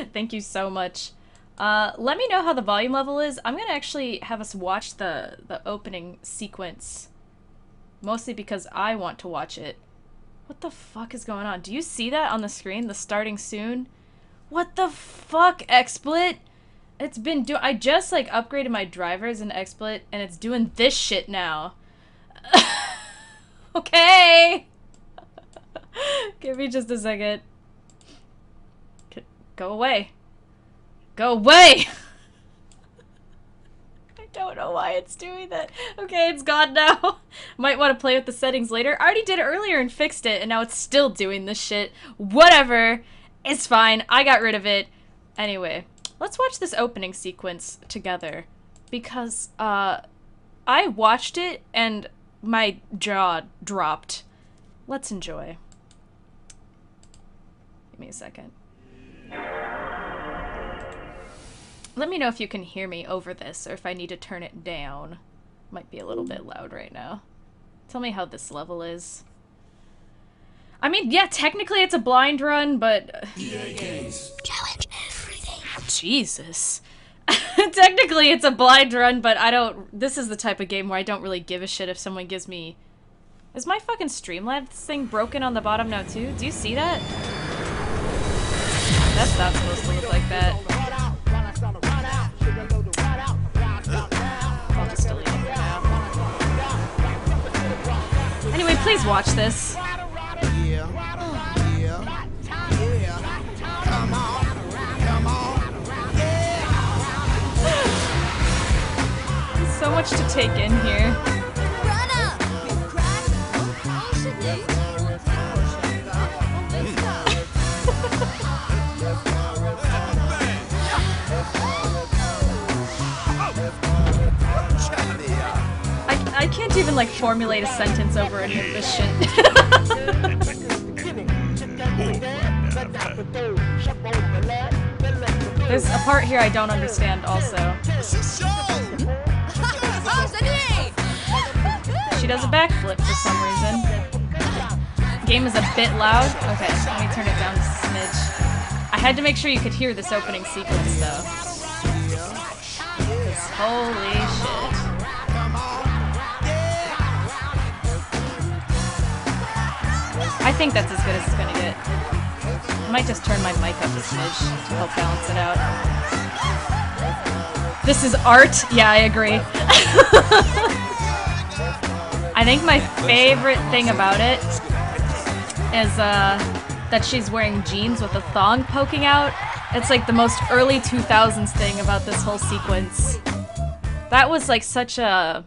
Thank you so much. Uh, let me know how the volume level is. I'm gonna actually have us watch the the opening sequence, mostly because I want to watch it. What the fuck is going on? Do you see that on the screen? The starting soon. What the fuck, XSplit? It's been do. I just like upgraded my drivers in XSplit, and it's doing this shit now. okay. Give me just a second. Go away. Go away! I don't know why it's doing that. Okay, it's gone now. Might want to play with the settings later. I already did it earlier and fixed it, and now it's still doing this shit. Whatever. It's fine. I got rid of it. Anyway, let's watch this opening sequence together. Because, uh, I watched it and my jaw dropped. Let's enjoy. Give me a second. Let me know if you can hear me over this or if I need to turn it down. Might be a little bit loud right now. Tell me how this level is. I mean, yeah, technically it's a blind run, but Challenge everything. Jesus. technically it's a blind run, but I don't this is the type of game where I don't really give a shit if someone gives me Is my fucking Streamlabs thing broken on the bottom now too? Do you see that? That's not supposed to look like that. I'll just delete it now. Anyway, please watch this. So much to take in here. Can't even like formulate a sentence over any of. There's a part here I don't understand also. She does a backflip for some reason. Game is a bit loud. Okay, let me turn it down a smidge. I had to make sure you could hear this opening sequence though. holy shit. I think that's as good as it's gonna get. I might just turn my mic up a smidge to help balance it out. This is art? Yeah, I agree. I think my favorite thing about it is uh, that she's wearing jeans with a thong poking out. It's like the most early 2000s thing about this whole sequence. That was like such a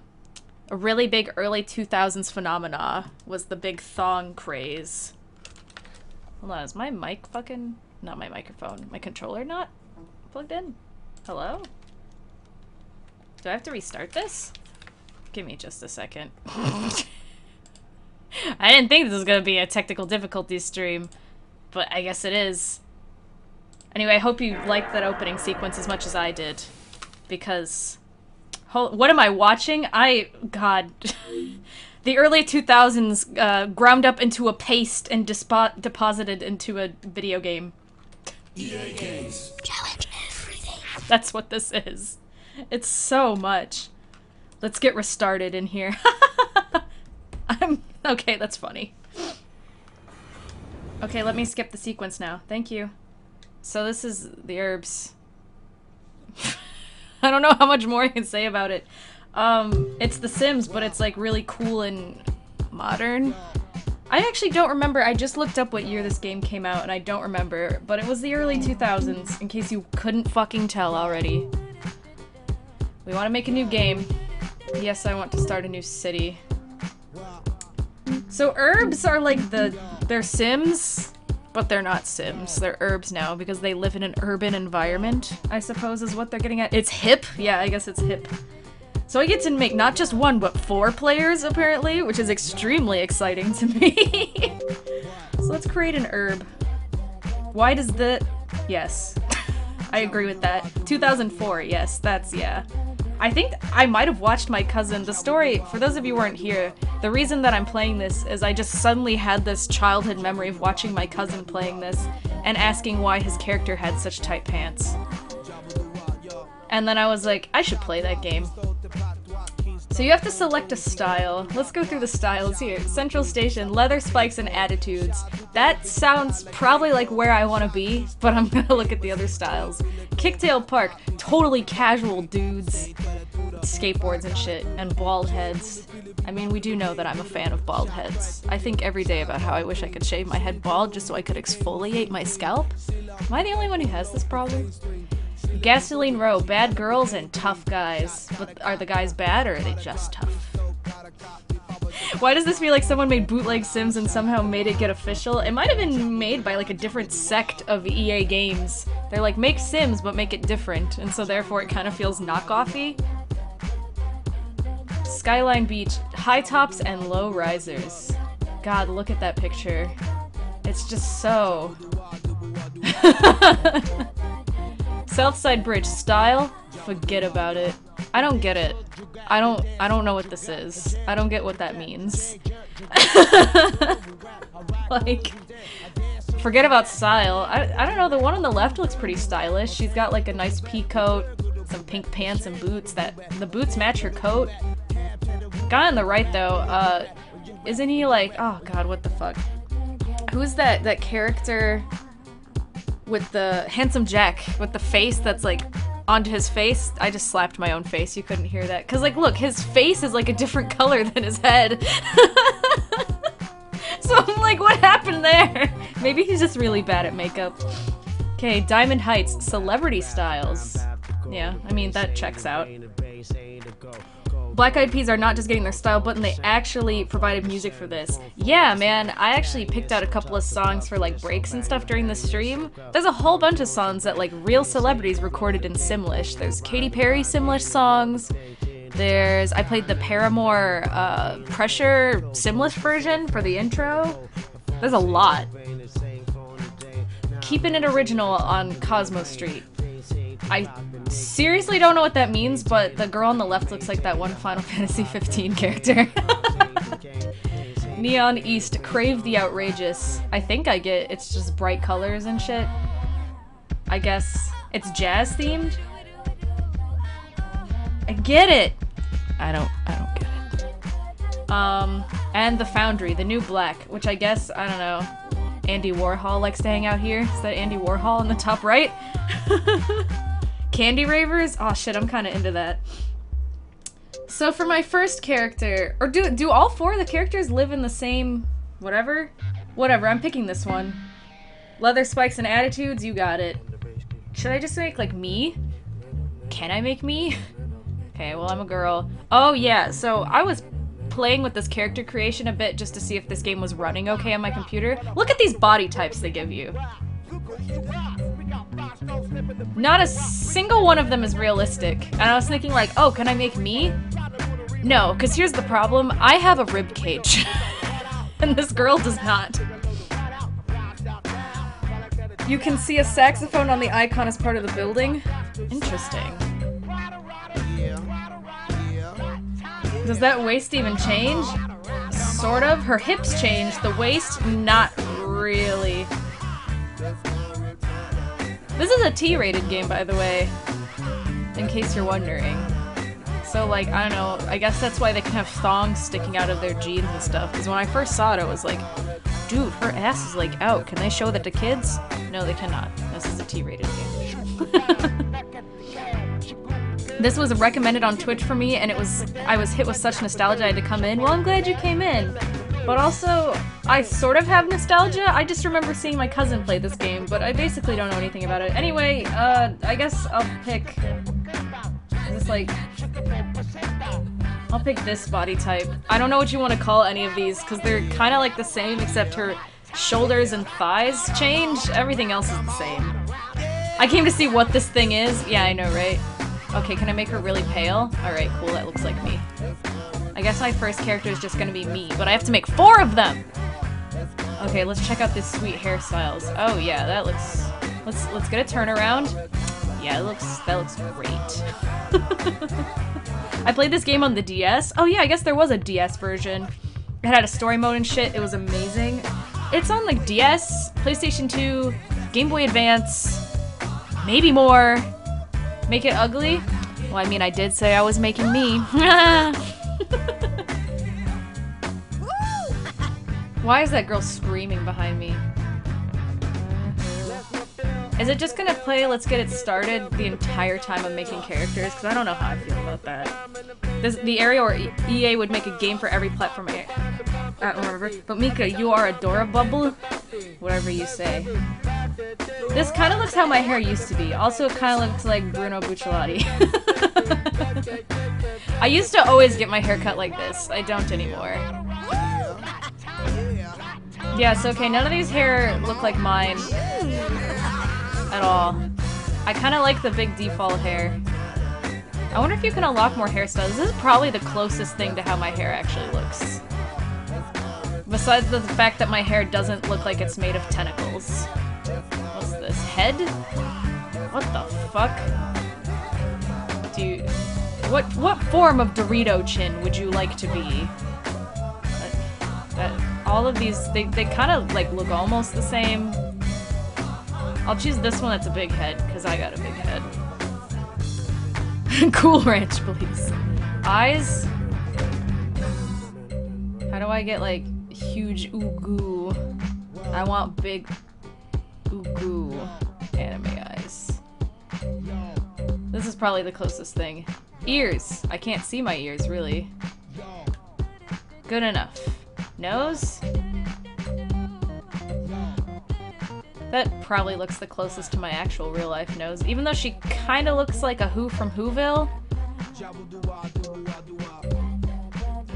a really big early 2000s phenomena was the big thong craze. Hold on, is my mic fucking not my microphone, my controller not plugged in? Hello? Do I have to restart this? Give me just a second. I didn't think this was gonna be a technical difficulty stream, but I guess it is. Anyway, I hope you liked that opening sequence as much as I did, because what am I watching? I God, the early 2000s uh, ground up into a paste and dispo- deposited into a video game. EA Games Challenge everything. That's what this is. It's so much. Let's get restarted in here. I'm okay. That's funny. Okay, let me skip the sequence now. Thank you. So this is the Urbz. I don't know how much more I can say about it. Um, it's The Sims, but it's like really cool and modern. I actually don't remember. I just looked up what year this game came out, and I don't remember. But it was the early 2000s, in case you couldn't fucking tell already. We want to make a new game. Yes, I want to start a new city. So Urbz are like the they're Sims, but they're not Sims. They're Urbz now because they live in an urban environment. I suppose is what they're getting at. It's hip. Yeah, I guess it's hip. So I get to make not just one but four players apparently, which is extremely exciting to me. so let's create an Urb. Why does the yes. I agree with that. 2004, yes, that's yeah. I think I might have watched my cousin. The story, for those of you weren't here, the reason that I'm playing this is I just suddenly had this childhood memory of watching my cousin playing this and asking why his character had such tight pants. And then I was like, I should play that game. So you have to select a style. Let's go through the styles here. Central Station, leather spikes and attitudes. That sounds probably like where I want to be, but I'm gonna look at the other styles. Kicktail Park, totally casual dudes. Skateboards and shit, and bald heads. I mean, we do know that I'm a fan of bald heads. I think every day about how I wish I could shave my head bald just so I could exfoliate my scalp. Am I the only one who has this problem? Gasoline Row, bad girls and tough guys. But are the guys bad or are they just tough? Why does this feel like someone made bootleg Sims and somehow made it get official? It might have been made by like a different sect of EA games. They're like, make Sims but make it different, and so therefore it kind of feels knockoffy. Skyline Beach, high tops and low risers. God, look at that picture. It's just so. Southside Bridge style, forget about it. I don't get it. I don't I don't know what this is. I don't get what that means. like forget about style. I, I don't know, the one on the left looks pretty stylish. She's got like a nice pea coat, some pink pants and boots that the boots match her coat. Guy on the right though, uh isn't he like oh god, what the fuck? Who's that that character with the handsome Jack with the face that's like onto his face. I just slapped my own face. You couldn't hear that. Cause like look, his face is like a different color than his head. so I'm like, what happened there? Maybe he's just really bad at makeup. Okay, Diamond Heights, celebrity styles. Yeah, I mean that checks out. Black Eyed Peas are not just getting their style button, they actually provided music for this. Yeah, man, I actually picked out a couple of songs for like breaks and stuff during the stream. There's a whole bunch of songs that like real celebrities recorded in Simlish. There's Katy Perry Simlish songs. There's I played the Paramore uh, Pressure Simlish version for the intro. There's a lot. Keeping it original on Cosmo Street. I seriously don't know what that means, but the girl on the left looks like that one Final Fantasy 15 character. Neon East, Crave the Outrageous. I think I get it's just bright colors and shit. I guess it's jazz themed. I get it. I don't I don't get it. Um and the Foundry, the new black, which I guess I don't know. Andy Warhol likes to hang out here. Is that Andy Warhol in the top right? Candy Ravers? Oh shit, I'm kind of into that. So for my first character, or do do all four of the characters live in the same whatever? Whatever, I'm picking this one. Leather spikes and attitudes, you got it. Should I just make like me? Can I make me? Okay, well I'm a girl. Oh yeah, so I was playing with this character creation a bit just to see if this game was running okay on my computer. Look at these body types they give you. Not a single one of them is realistic. And I was thinking like, oh, can I make me? No, because here's the problem. I have a rib cage. and this girl does not. You can see a saxophone on the icon as part of the building. Interesting. Does that waist even change? Sort of. Her hips change. The waist, not really. This is a T-rated game, by the way, in case you're wondering. So, like, I don't know, I guess that's why they can have thongs sticking out of their jeans and stuff. Because when I first saw it, I was like, dude, her ass is, like, out. Can they show that to kids? No, they cannot. This is a T-rated game. this was recommended on Twitch for me, and it was I was hit with such nostalgia I had to come in. Well, I'm glad you came in. But also, I sort of have nostalgia. I just remember seeing my cousin play this game, but I basically don't know anything about it. Anyway, uh, I guess I'll pick... This, like... I'll pick this body type. I don't know what you want to call any of these, because they're kind of like the same, except her shoulders and thighs change. Everything else is the same. I came to see what this thing is. Yeah, I know, right? Okay, can I make her really pale? Alright, cool, that looks like me. I guess my first character is just gonna be me, but I have to make four of them! Okay, let's check out this sweet hairstyles. Oh yeah, that looks... Let's let's get a turnaround. Yeah, it looks that looks great. I played this game on the DS. Oh yeah, I guess there was a DS version. It had a story mode and shit. It was amazing. It's on like DS, PlayStation 2, Game Boy Advance, maybe more. Make it ugly? Well, I mean, I did say I was making me. Why is that girl screaming behind me? Is it just gonna play Let's Get It Started the entire time I'm making characters? Because I don't know how I feel about that. This, the area where EA would make a game for every platform. I I don't remember. But Mika, you are adorable. Whatever you say. This kind of looks how my hair used to be. Also, it kind of looks like Bruno Bucciarati. I used to always get my hair cut like this. I don't anymore. Yes, okay, none of these hair look like mine at all. I kind of like the big default hair. I wonder if you can unlock more hairstyles. This is probably the closest thing to how my hair actually looks. Besides the fact that my hair doesn't look like it's made of tentacles. What's this? Head? What the fuck? You... What, what form of Dorito chin would you like to be? That, that, all of these, they, they kind of like look almost the same. I'll choose this one that's a big head, because I got a big head. cool ranch, please. Eyes? How do I get, like, huge ooh I want big ooh anime eyes. This is probably the closest thing. Ears! I can't see my ears, really. Good enough. Nose? That probably looks the closest to my actual real life nose, even though she kind of looks like a Who from Whoville.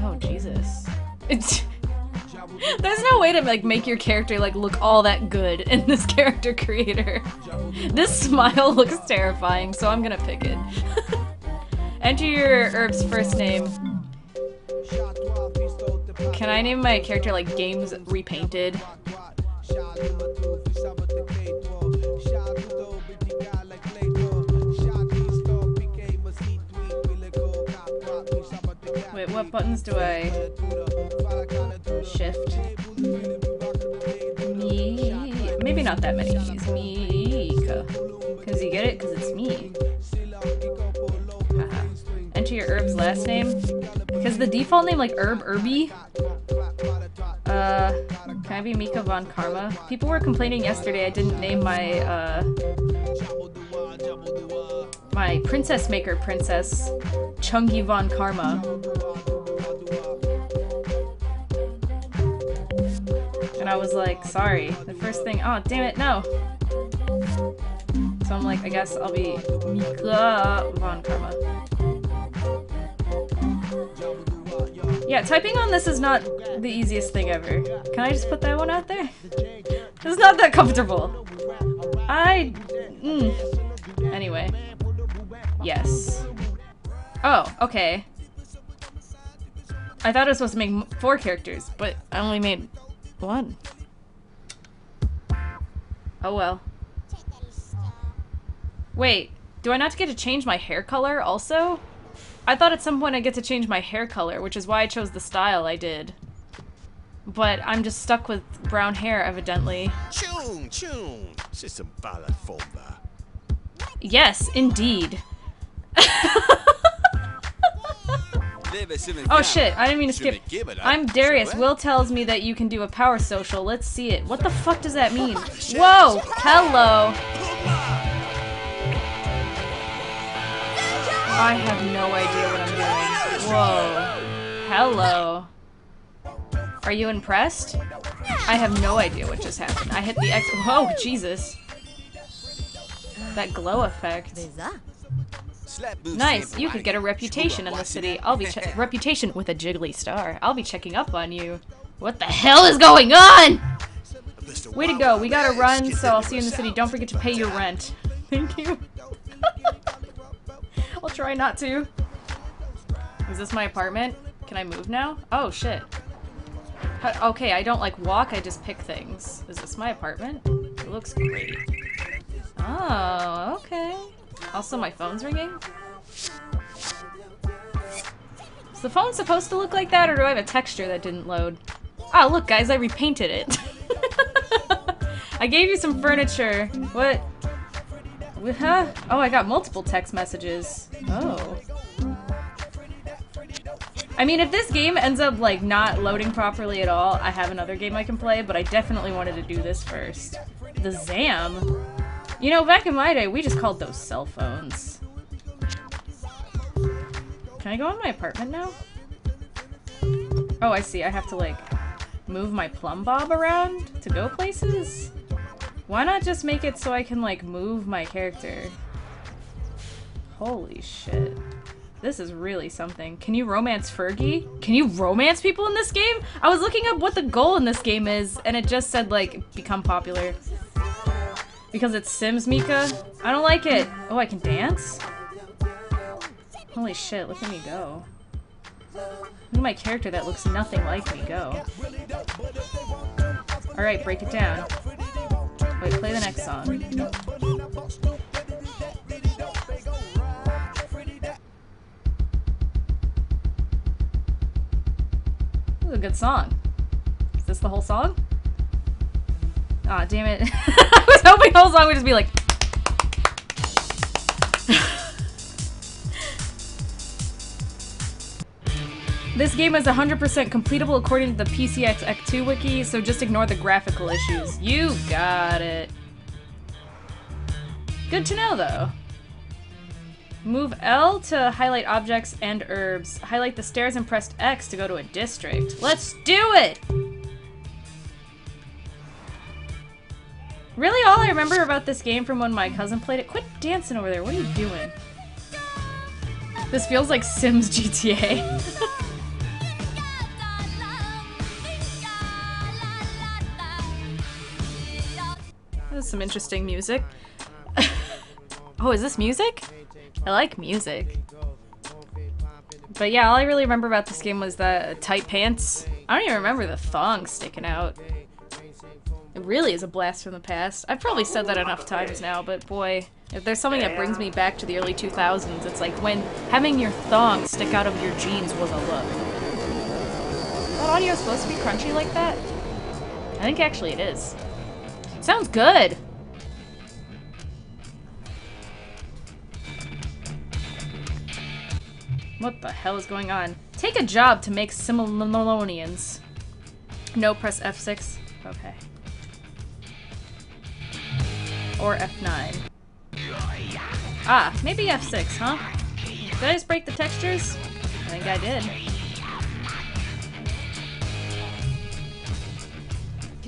Oh, Jesus. It's... There's no way to like make your character like look all that good in this character creator. This smile looks terrifying, so I'm gonna pick it. Enter your Urb's first name. Can I name my character like Games Repainted? Wait, what buttons do I shift? Me. Maybe not that many keys. Mika. Cause you get it? Cause it's me. Enter your Urb's last name. Because the default name like herb herby. Uh, can I be Mika von Karma? People were complaining yesterday I didn't name my uh my princess maker princess Chungi von Karma. And I was like, sorry. The first thing, oh damn it, no. So I'm like, I guess I'll be Mika von Karma. Yeah, typing on this is not the easiest thing ever. Can I just put that one out there? It's not that comfortable. I... Mm. Anyway. Yes. Oh, okay. I thought I was supposed to make four characters, but I only made one. Oh well. Wait, do I not get to change my hair color also? I thought at some point I'd get to change my hair color, which is why I chose the style I did. But I'm just stuck with brown hair, evidently. Tune, tune. System fala folder. Yes, indeed. Oh Oh shit, I didn't mean to skip. I'm Darius. Will tells me that you can do a power social. Let's see it. What the fuck does that mean? Whoa! Hello! I have no idea what I'm doing. Whoa. Hello. Are you impressed? I have no idea what just happened. I hit the X- Whoa, Jesus. That glow effect. Nice. You could get a reputation in the city. I'll be reputation with a jiggly star. I'll be checking up on you. What the hell is going on? Way to go. We gotta run, so I'll see you in the city. Don't forget to pay your rent. Thank you. I'll try not to. Is this my apartment? Can I move now? Oh shit. How- okay, I don't like walk, I just pick things. Is this my apartment? It looks great. Oh, okay. Also, my phone's ringing. Is the phone supposed to look like that, or do I have a texture that didn't load? Ah, look, guys, I repainted it. I gave you some furniture. What? Huh? Oh, I got multiple text messages. Oh. I mean, if this game ends up, like, not loading properly at all, I have another game I can play, but I definitely wanted to do this first. The ZAM? You know, back in my day, we just called those cell phones. Can I go in my apartment now? Oh, I see. I have to, like, move my plumb bob around to go places? Why not just make it so I can, like, move my character? Holy shit. This is really something. Can you romance Fergie? Can you romance people in this game? I was looking up what the goal in this game is, and it just said, like, become popular. Because it's Sims, Mika? I don't like it. Oh, I can dance? Holy shit, look at me go. Look at my character that looks nothing like me go. Alright, break it down. Wait, play the next song. This is a good song. Is this the whole song? Aw, damn it. I was hoping the whole song would just be like. This game is 100% completable according to the PCSX2 wiki, so just ignore the graphical issues. You got it. Good to know, though. Move L to highlight objects and Urbz. Highlight the stairs and press X to go to a district. Let's do it! Really, all I remember about this game from when my cousin played it. Quit dancing over there. What are you doing? This feels like Sims GTA. Is some interesting music. oh, is this music? I like music. But yeah, all I really remember about this game was the tight pants. I don't even remember the thong sticking out. It really is a blast from the past. I've probably said that enough times now, but boy, if there's something that brings me back to the early 2000s, it's like when having your thong stick out of your jeans was a look. That audio is supposed to be crunchy like that? I think actually it is. Sounds good. What the hell is going on? Take a job to make simoleons. No, press F6. Okay. Or F9. Ah, maybe F6, huh? Did I just break the textures? I think I did.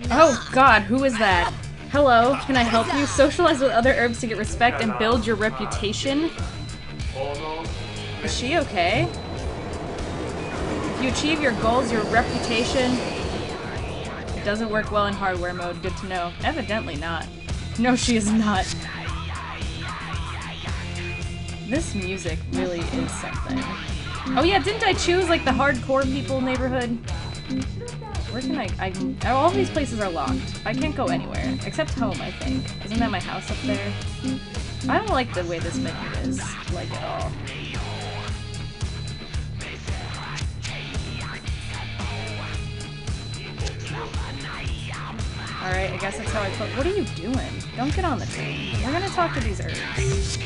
Oh god, who is that? Hello, can I help you? Socialize with other Urbz to get respect and build your reputation? Is she okay? If you achieve your goals, your reputation... It doesn't work well in hardware mode, good to know. Evidently not. No, she is not. This music really is something. Oh yeah, didn't I choose like the hardcore people neighborhood? Where can I, I- all these places are locked. I can't go anywhere. Except home, I think. Isn't that my house up there? I don't like the way this menu is, like, at all. Alright, I guess that's how I put- What are you doing? Don't get on the train. We're gonna talk to these Urbz.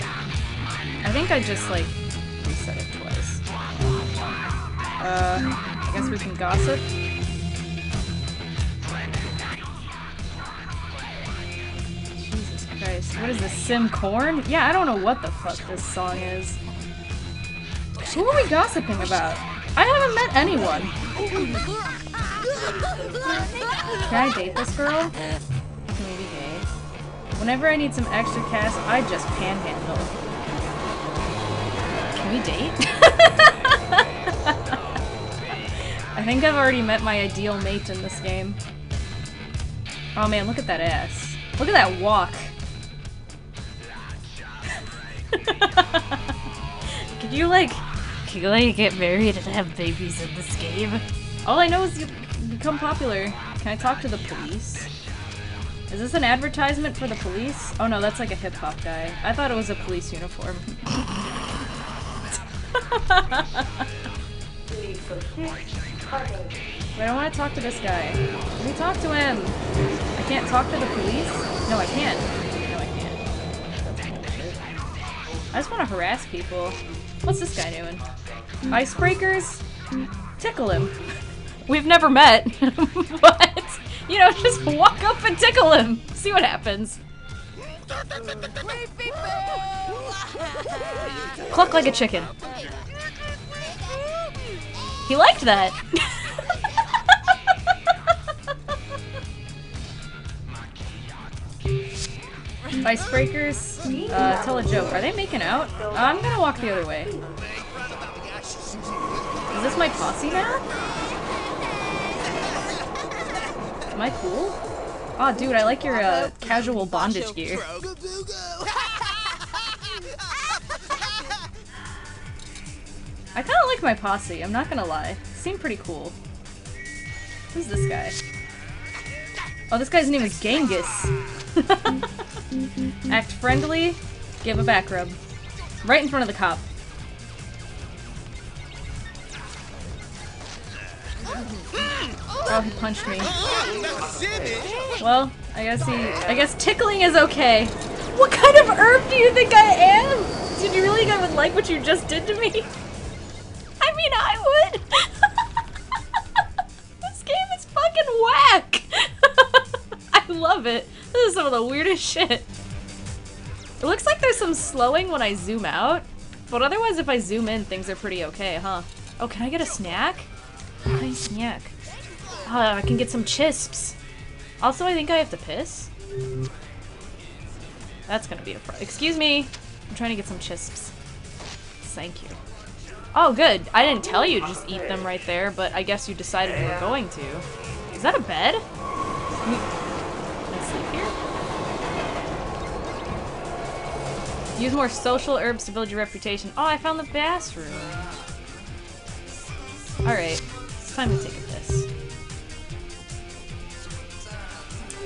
I think I just, like, reset it twice. Uh, I guess we can gossip. Christ. What is this, Sim Corn? Yeah, I don't know what the fuck this song is. Who are we gossiping about? I haven't met anyone. Can I date this girl? Maybe gay. Whenever I need some extra cash, I just panhandle. Can we date? I think I've already met my ideal mate in this game. Oh man, look at that ass. Look at that walk. Could you like, could you like get married and have babies in this game? All I know is you become popular. Can I talk to the police? Is this an advertisement for the police? Oh no, that's like a hip hop guy. I thought it was a police uniform. But I want to talk to this guy. Let me talk to him. I can't talk to the police? Can. No, I can't. I just want to harass people. What's this guy doing? Icebreakers? Tickle him. We've never met, but you know, just walk up and tickle him. See what happens. Cluck like a chicken. He liked that. Icebreakers, uh, tell a joke. Are they making out? I'm gonna walk the other way. Is this my posse now? Am I cool? Oh, dude, I like your uh, casual bondage gear. I kind of like my posse, I'm not gonna lie. Seem pretty cool. Who's this guy? Oh, this guy's name is Genghis. Act friendly, give a back rub. Right in front of the cop. Oh, he punched me. Well, I guess he. I guess tickling is okay. What kind of Urb do you think I am? Did you really think I would like what you just did to me? I mean, I would. this game is fucking whack. I love it. Is some of the weirdest shit. It looks like there's some slowing when I zoom out, but otherwise, if I zoom in, things are pretty okay, huh? Oh, can I get a snack? Kind snack? Oh, I can get some chisps. Also, I think I have to piss. That's gonna be a pro- Excuse me! I'm trying to get some chisps. Thank you. Oh, good. I didn't tell you to just eat them right there, but I guess you decided you were going to. Is that a bed? Use more social Urbz to build your reputation. Oh, I found the bathroom. Alright. It's time to take a piss.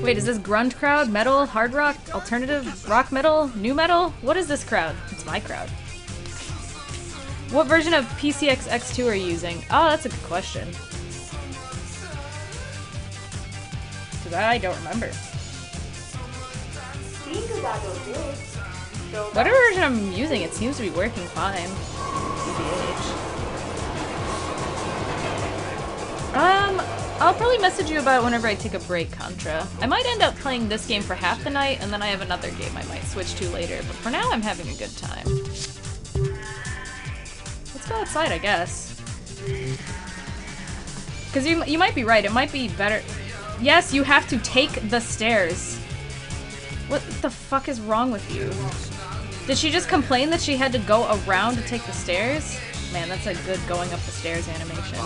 Wait, is this grunge crowd? Metal? Hard rock? Alternative? Rock metal? New metal? What is this crowd? It's my crowd. What version of PCSX2 are you using? Oh, that's a good question. Because I don't remember. Whatever version I'm using, it seems to be working fine. Um, I'll probably message you about whenever I take a break, Contra. I might end up playing this game for half the night, and then I have another game I might switch to later, but for now I'm having a good time. Let's go outside, I guess. Because you, you might be right, it might be better... Yes, you have to take the stairs. What the fuck is wrong with you? Did she just complain that she had to go around to take the stairs? Man, that's a good going up the stairs animation.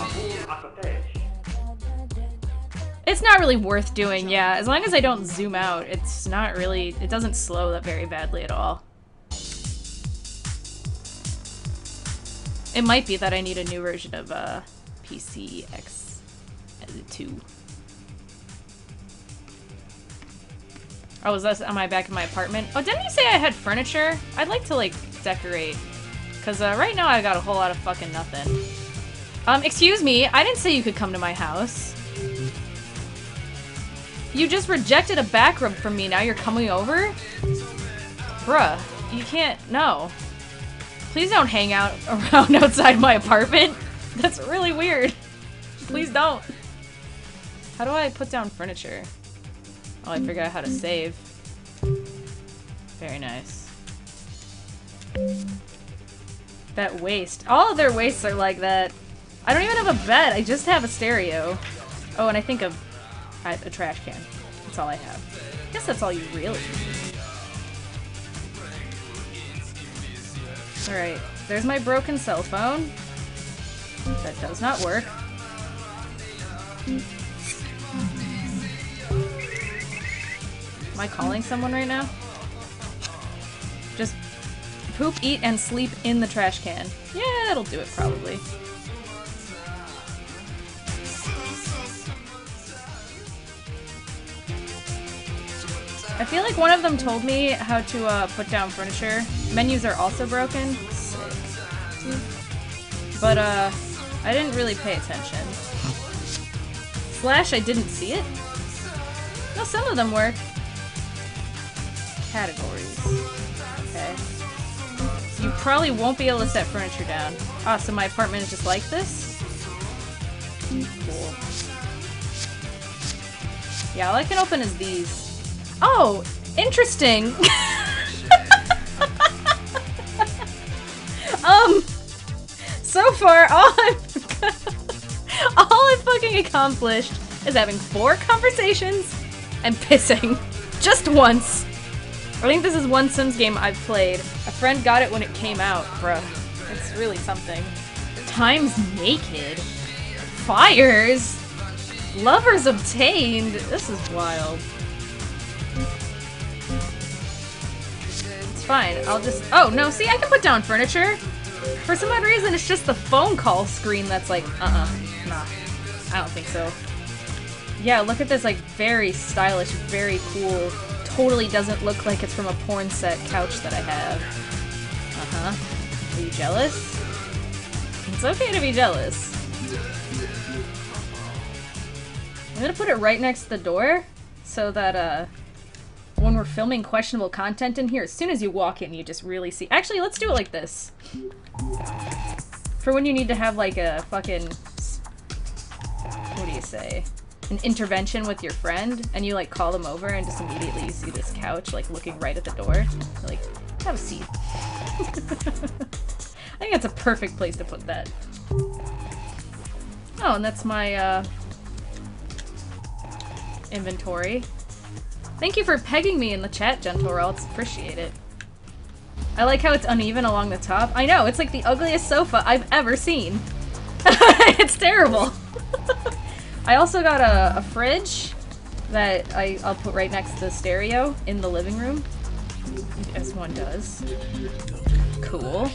It's not really worth doing, yeah. As long as I don't zoom out, it's not really- it doesn't slow that very badly at all. It might be that I need a new version of uh, PCSX2. Oh, was that on my back in my apartment? Oh, didn't you say I had furniture? I'd like to, like, decorate. Because uh, right now I got a whole lot of fucking nothing. Um, excuse me, I didn't say you could come to my house. You just rejected a back rub from me, now you're coming over? Bruh, you can't, no. Please don't hang out around outside my apartment. That's really weird. Please don't. How do I put down furniture? Oh, I out how to save. Very nice. That waist. All of their waists are like that. I don't even have a bed. I just have a stereo. Oh, and I think of a, a trash can. That's all I have. guess that's all you really need. Alright, there's my broken cell phone. That does not work. I calling someone right now? Just poop, eat, and sleep in the trash can. Yeah, that'll do it probably. I feel like one of them told me how to uh, put down furniture. Menus are also broken. But uh, I didn't really pay attention. Slash, I didn't see it. No, some of them work. Categories. Okay. You probably won't be able to set furniture down. Ah, so my apartment is just like this? Cool. Yeah, all I can open is these. Oh, interesting. um, so far, all I've, all I've fucking accomplished is having four conversations and pissing. Just once. I think this is one Sims game I've played. A friend got it when it came out, bruh. It's really something. Times naked. Fires. Lovers obtained. This is wild. It's fine. I'll just. Oh no! See, I can put down furniture. For some odd reason, it's just the phone call screen that's like, uh-uh, nah. I don't think so. Yeah, look at this, like, very stylish, very cool. Totally doesn't look like it's from a porn set couch that I have. Uh-huh. Are you jealous? It's okay to be jealous. I'm gonna put it right next to the door so that uh when we're filming questionable content in here, as soon as you walk in, you just really see. Actually, let's do it like this. For when you need to have like a fucking what do you say? An intervention with your friend, and you like call them over, and just immediately you see this couch like looking right at the door. You're like, have a seat. I think that's a perfect place to put that. Oh, and that's my uh, inventory. Thank you for pegging me in the chat, Gentle Ralts. Appreciate it. I like how it's uneven along the top. I know, it's like the ugliest sofa I've ever seen. it's terrible. I also got a, a fridge that I, I'll put right next to the stereo in the living room. As one does. Cool.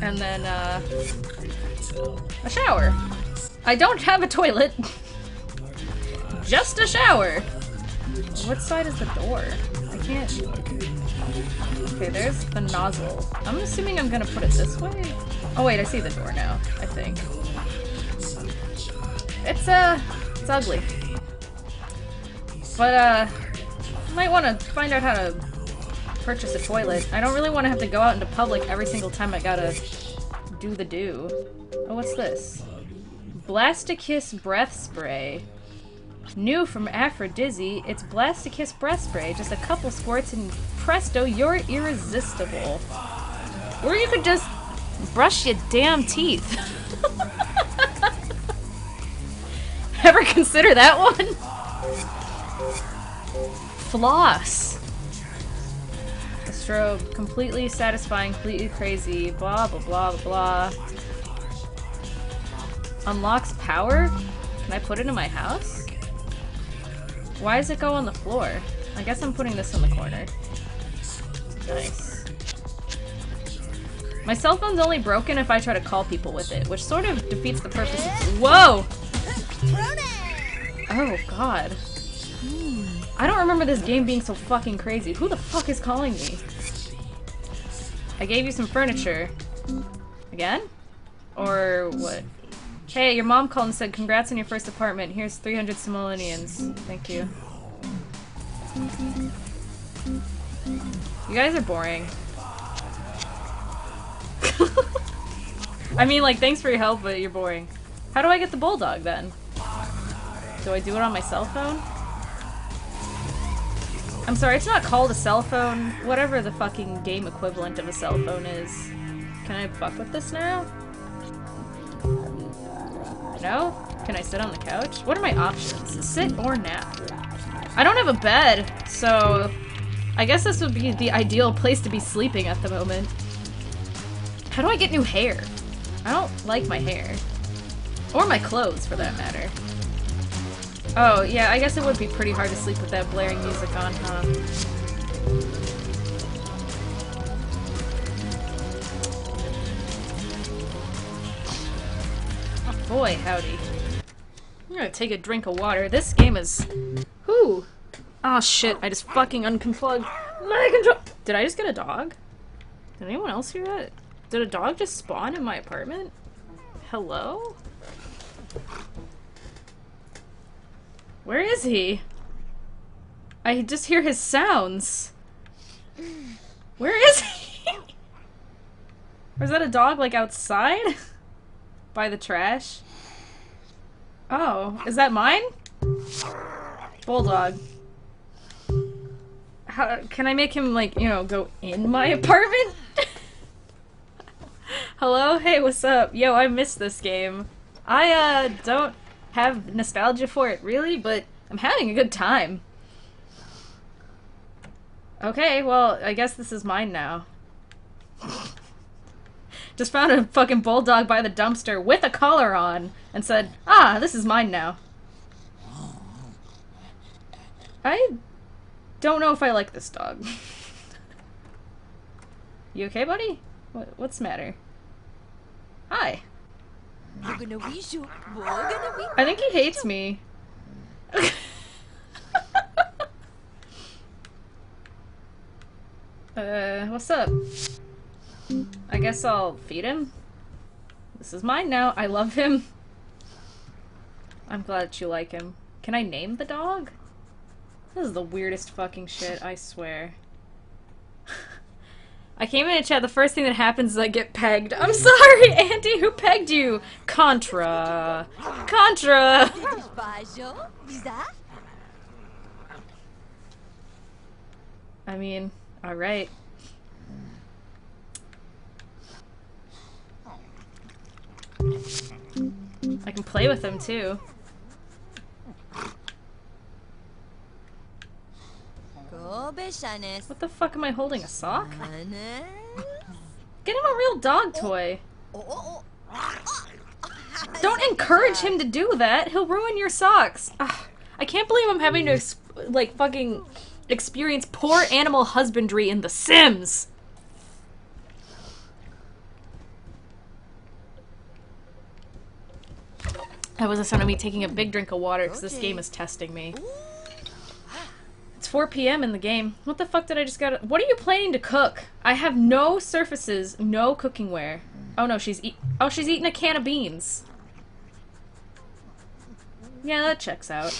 And then, uh, a shower. I don't have a toilet. Just a shower. What side is the door? I can't. Okay, there's the nozzle. I'm assuming I'm gonna put it this way. Oh wait, I see the door now. I think. It's uh, it's ugly. But uh, might want to find out how to purchase a toilet. I don't really want to have to go out into public every single time I gotta do the do. Oh, what's this? Blasticus breath spray. New from Aphrodizzy, it's Blasticus breath spray. Just a couple squirts and presto, you're irresistible. Or you could just brush your damn teeth. Ever consider that one? Floss. A strobe, completely satisfying, completely crazy, blah blah blah blah blah. Unlocks power? Can I put it in my house? Why does it go on the floor? I guess I'm putting this in the corner. Nice. My cell phone's only broken if I try to call people with it, which sort of defeats the purpose of- Whoa! Oh, God. I don't remember this game being so fucking crazy. Who the fuck is calling me? I gave you some furniture. Again? Or what? Hey, your mom called and said, congrats on your first apartment. Here's 300 simoleons. Thank you. You guys are boring. I mean, like, thanks for your help, but you're boring. How do I get the bulldog, then? Do I do it on my cell phone? I'm sorry, it's not called a cell phone. Whatever the fucking game equivalent of a cell phone is. Can I fuck with this now? No? Can I sit on the couch? What are my options? Sit or nap? I don't have a bed, so I guess this would be the ideal place to be sleeping at the moment. How do I get new hair? I don't like my hair. Or my clothes, for that matter. Oh, yeah, I guess it would be pretty hard to sleep with that blaring music on, huh? Oh boy, howdy. I'm gonna take a drink of water. This game is... Whew. Oh shit, I just fucking unconflugged my control. Did I just get a dog? Did anyone else hear that? Did a dog just spawn in my apartment? Hello? Where is he? I just hear his sounds. Where is he? Or is that a dog like outside? By the trash? Oh, is that mine? Bulldog. How can I make him like, you know, go in my apartment? Hello? Hey, what's up? Yo, I missed this game. I uh don't have nostalgia for it really, but I'm having a good time. Okay, well, I guess this is mine now. Just found a fucking bulldog by the dumpster with a collar on and said, ah, this is mine now. I don't know if I like this dog. you okay, buddy? What, what's the matter? Hi. I think he hates me. uh, what's up? I guess I'll feed him. This is mine now. I love him. I'm glad that you like him. Can I name the dog? This is the weirdest fucking shit, I swear. I came in to chat, the first thing that happens is I get pegged. I'm sorry, Auntie, who pegged you? Contra. Contra! I mean, alright. I can play with them too. What the fuck am I holding? A sock? Get him a real dog toy. Oh, oh. Don't encourage him to do that. He'll ruin your socks. Ugh, I can't believe I'm having to like fucking experience poor animal husbandry in The Sims. That was the sound of me taking a big drink of water because this game is testing me. It's 4 p.m. in the game. What the fuck did I just got? What are you planning to cook? I have no surfaces, no cookingware. Oh no, she's eat. Oh, she's eating a can of beans. Yeah, that checks out.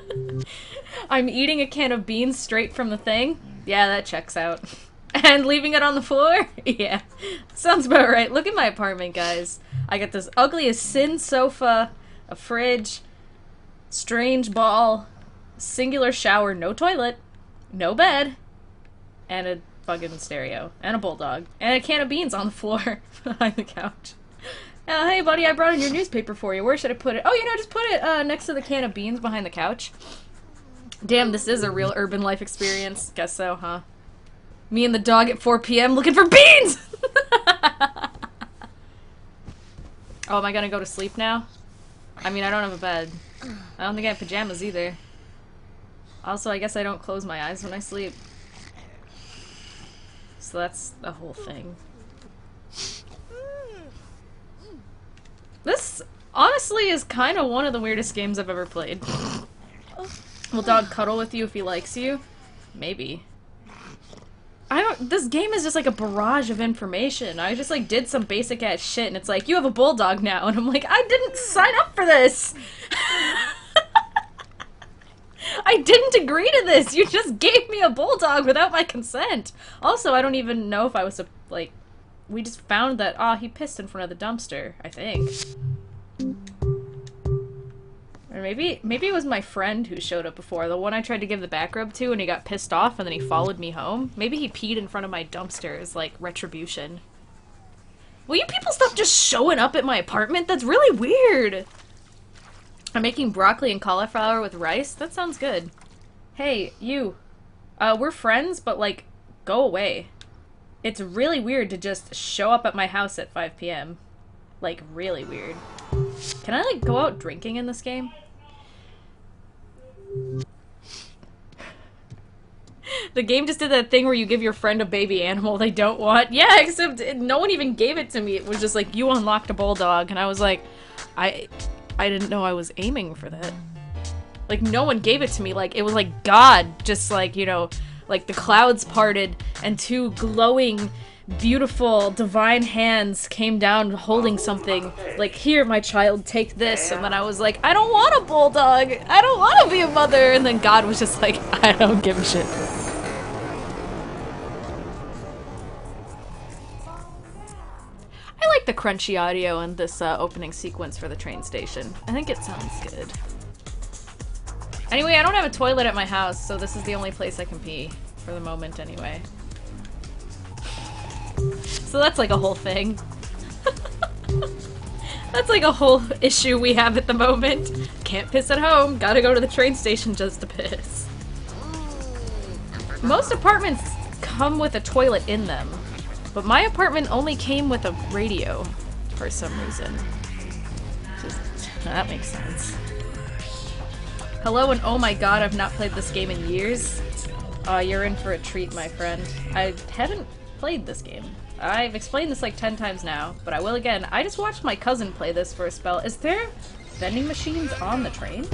I'm eating a can of beans straight from the thing. Yeah, that checks out. And leaving it on the floor? Yeah. Sounds about right. Look at my apartment, guys. I got this ugliest sin sofa, a fridge, strange ball, singular shower, no toilet, no bed, and a fucking stereo, and a bulldog, and a can of beans on the floor behind the couch. Uh, hey, buddy, I brought in your newspaper for you. Where should I put it? Oh, you know, just put it uh, next to the can of beans behind the couch. Damn, this is a real urban life experience. Guess so, huh? Me and the dog at 4 p.m. looking for beans! oh, am I gonna go to sleep now? I mean, I don't have a bed. I don't think I have pajamas either. Also, I guess I don't close my eyes when I sleep. So that's the whole thing. This, honestly, is kind of one of the weirdest games I've ever played. Will dog cuddle with you if he likes you? Maybe. I don't. This game is just like a barrage of information. I just like did some basic ass shit, and it's like you have a bulldog now, and I'm like, I didn't sign up for this. I didn't agree to this. You just gave me a bulldog without my consent. Also, I don't even know if I was a, like. We just found that ah, he pissed in front of the dumpster. I think. Or maybe maybe it was my friend who showed up before, the one I tried to give the back rub to and he got pissed off and then he followed me home. Maybe he peed in front of my dumpster as like retribution. Will you people stop just showing up at my apartment? That's really weird. I'm making broccoli and cauliflower with rice. That sounds good. Hey, you. Uh, we're friends, but like, go away. It's really weird to just show up at my house at 5 p.m. Like, really weird. Can I, like, go out drinking in this game? the game just did that thing where you give your friend a baby animal they don't want. Yeah, except it, no one even gave it to me. It was just like, you unlocked a bulldog. And I was like, I, I didn't know I was aiming for that. Like no one gave it to me. Like it was like God just like, you know, like the clouds parted and two glowing beautiful divine hands came down holding something. Like here my child take this. And then i was like i don't want a bulldog. I don't want to be a mother. And then god was just like i don't give a shit the crunchy audio in this uh, opening sequence for the train station i think it sounds good anyway i don't have a toilet at my house so this is the only place i can pee for the moment anyway so that's like a whole thing. that's like a whole issue we have at the moment. Can't piss at home, gotta go to the train station just to piss. Most apartments come with a toilet in them, but my apartment only came with a radio for some reason. Just, that makes sense. Hello and oh my god, I've not played this game in years. Uh, you're in for a treat, my friend. I haven't played this game. I've explained this like 10 times now, but I will again. I just watched my cousin play this for a spell. Is there vending machines on the train?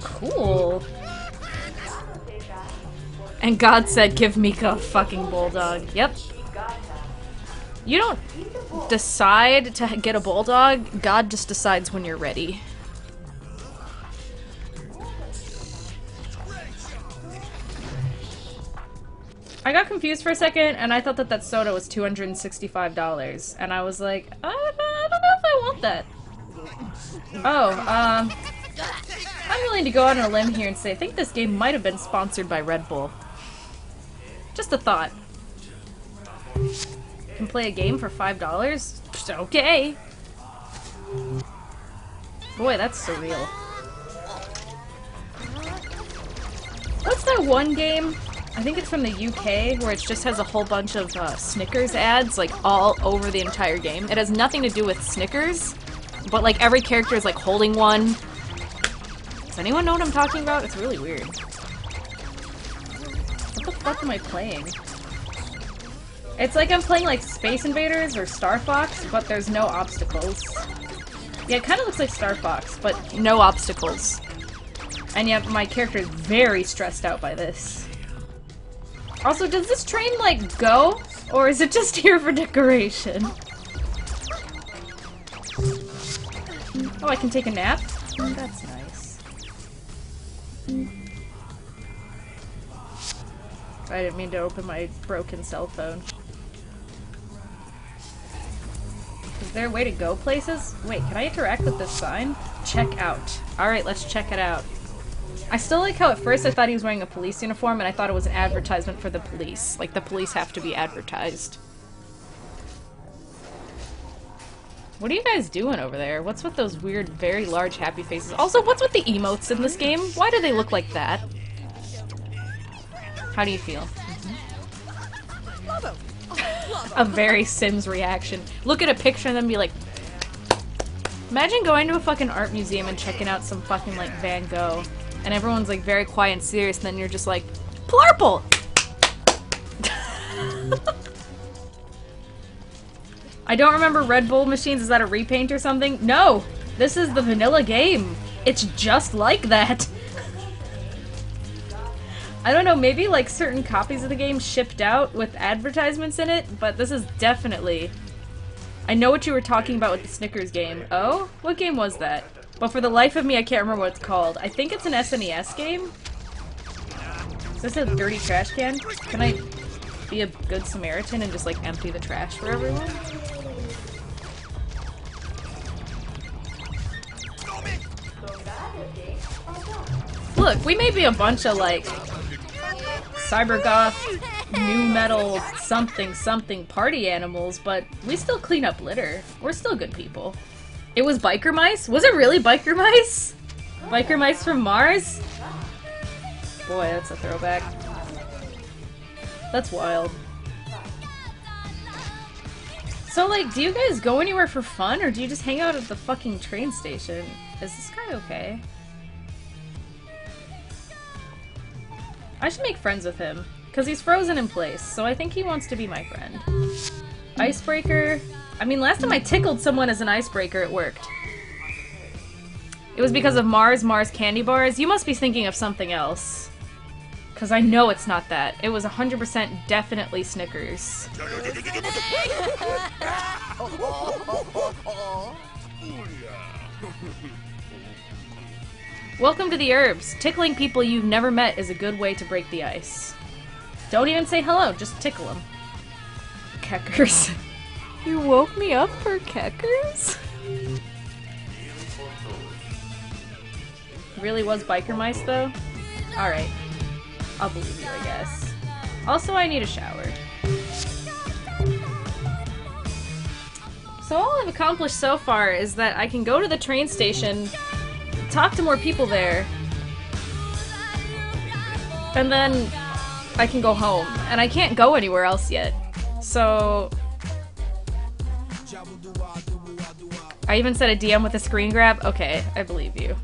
Cool. And God said, give Mika a fucking bulldog. Yep. You don't decide to get a bulldog. God just decides when you're ready. I got confused for a second, and I thought that that soda was $265. And I was like, I don't, know if I want that. Oh, um... I'm willing to go on a limb here and say I think this game might have been sponsored by Red Bull. Just a thought. Can play a game for $5? Okay. Boy, that's surreal. What's that one game I think it's from the UK, where it just has a whole bunch of uh, Snickers ads, like, all over the entire game. It has nothing to do with Snickers, but, like, every character is, like, holding one. Does anyone know what I'm talking about? It's really weird. What the fuck am I playing? It's like I'm playing, like, Space Invaders or Star Fox, but there's no obstacles. Yeah, it kind of looks like Star Fox, but no obstacles. And yet my character is very stressed out by this. Also, does this train, like, go? Or is it just here for decoration? Oh, I can take a nap? that's nice. I didn't mean to open my broken cell phone. Is there a way to go places? Wait, can I interact with this sign? Check out. Alright, let's check it out. I still like how at first I thought he was wearing a police uniform and I thought it was an advertisement for the police. Like, the police have to be advertised. What are you guys doing over there? What's with those weird, very large happy faces? Also, what's with the emotes in this game? Why do they look like that? How do you feel? Mm-hmm. A very Sims reaction. Look at a picture and then be like... Imagine going to a fucking art museum and checking out some fucking, like, Van Gogh and everyone's like very quiet and serious, and then you're just like, Plarple! I don't remember Red Bull machines. Is that a repaint or something? No! This is the vanilla game. It's just like that. I don't know, maybe like certain copies of the game shipped out with advertisements in it, but this is definitely... I know what you were talking about with the Snickers game. Oh? What game was that? But for the life of me, I can't remember what it's called. I think it's an SNES game. Is this a dirty trash can? Can I be a good Samaritan and just like empty the trash for everyone? Look, we may be a bunch of like cyber goth, new metal, something something party animals, but we still clean up litter. We're still good people. It was biker mice? Was it really biker mice? Biker mice from Mars? Boy, that's a throwback. That's wild. So, like, do you guys go anywhere for fun, or do you just hang out at the fucking train station? Is this guy okay? I should make friends with him, because he's frozen in place, so I think he wants to be my friend. Icebreaker, I mean, last time I tickled someone as an icebreaker, it worked. It was because of Mars Mars candy bars. You must be thinking of something else. Because I know it's not that. It was 100% definitely Snickers. Welcome to the Urbz. Tickling people you've never met is a good way to break the ice. Don't even say hello, just tickle them. Keckers. you woke me up for Keckers? Really was biker mice though? Alright. I'll believe you, I guess. Also, I need a shower. So all I've accomplished so far is that I can go to the train station, talk to more people there, and then I can go home. And I can't go anywhere else yet. So... I even said a DM with a screen grab? Okay, I believe you.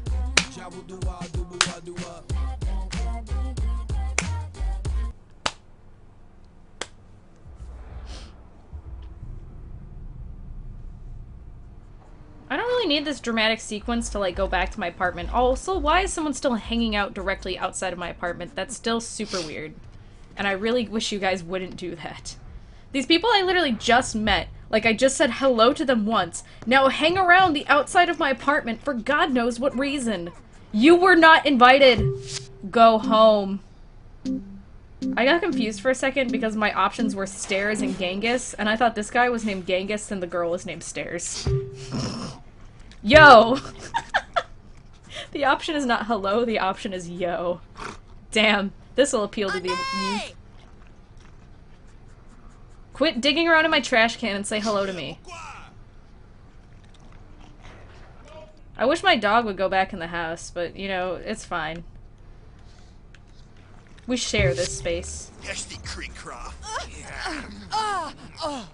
I don't really need this dramatic sequence to like go back to my apartment. Also, why is someone still hanging out directly outside of my apartment? That's still super weird. And I really wish you guys wouldn't do that. These people I literally just met, like I just said hello to them once, now hang around the outside of my apartment for God knows what reason. You were not invited. Go home. I got confused for a second because my options were Stairs and Genghis, and I thought this guy was named Genghis and the girl was named Stairs. Yo! the option is not hello, the option is yo. Damn, this'll appeal to the youth. Quit digging around in my trash can and say hello to me. I wish my dog would go back in the house, but, you know, it's fine. We share this space. Uh, uh, uh.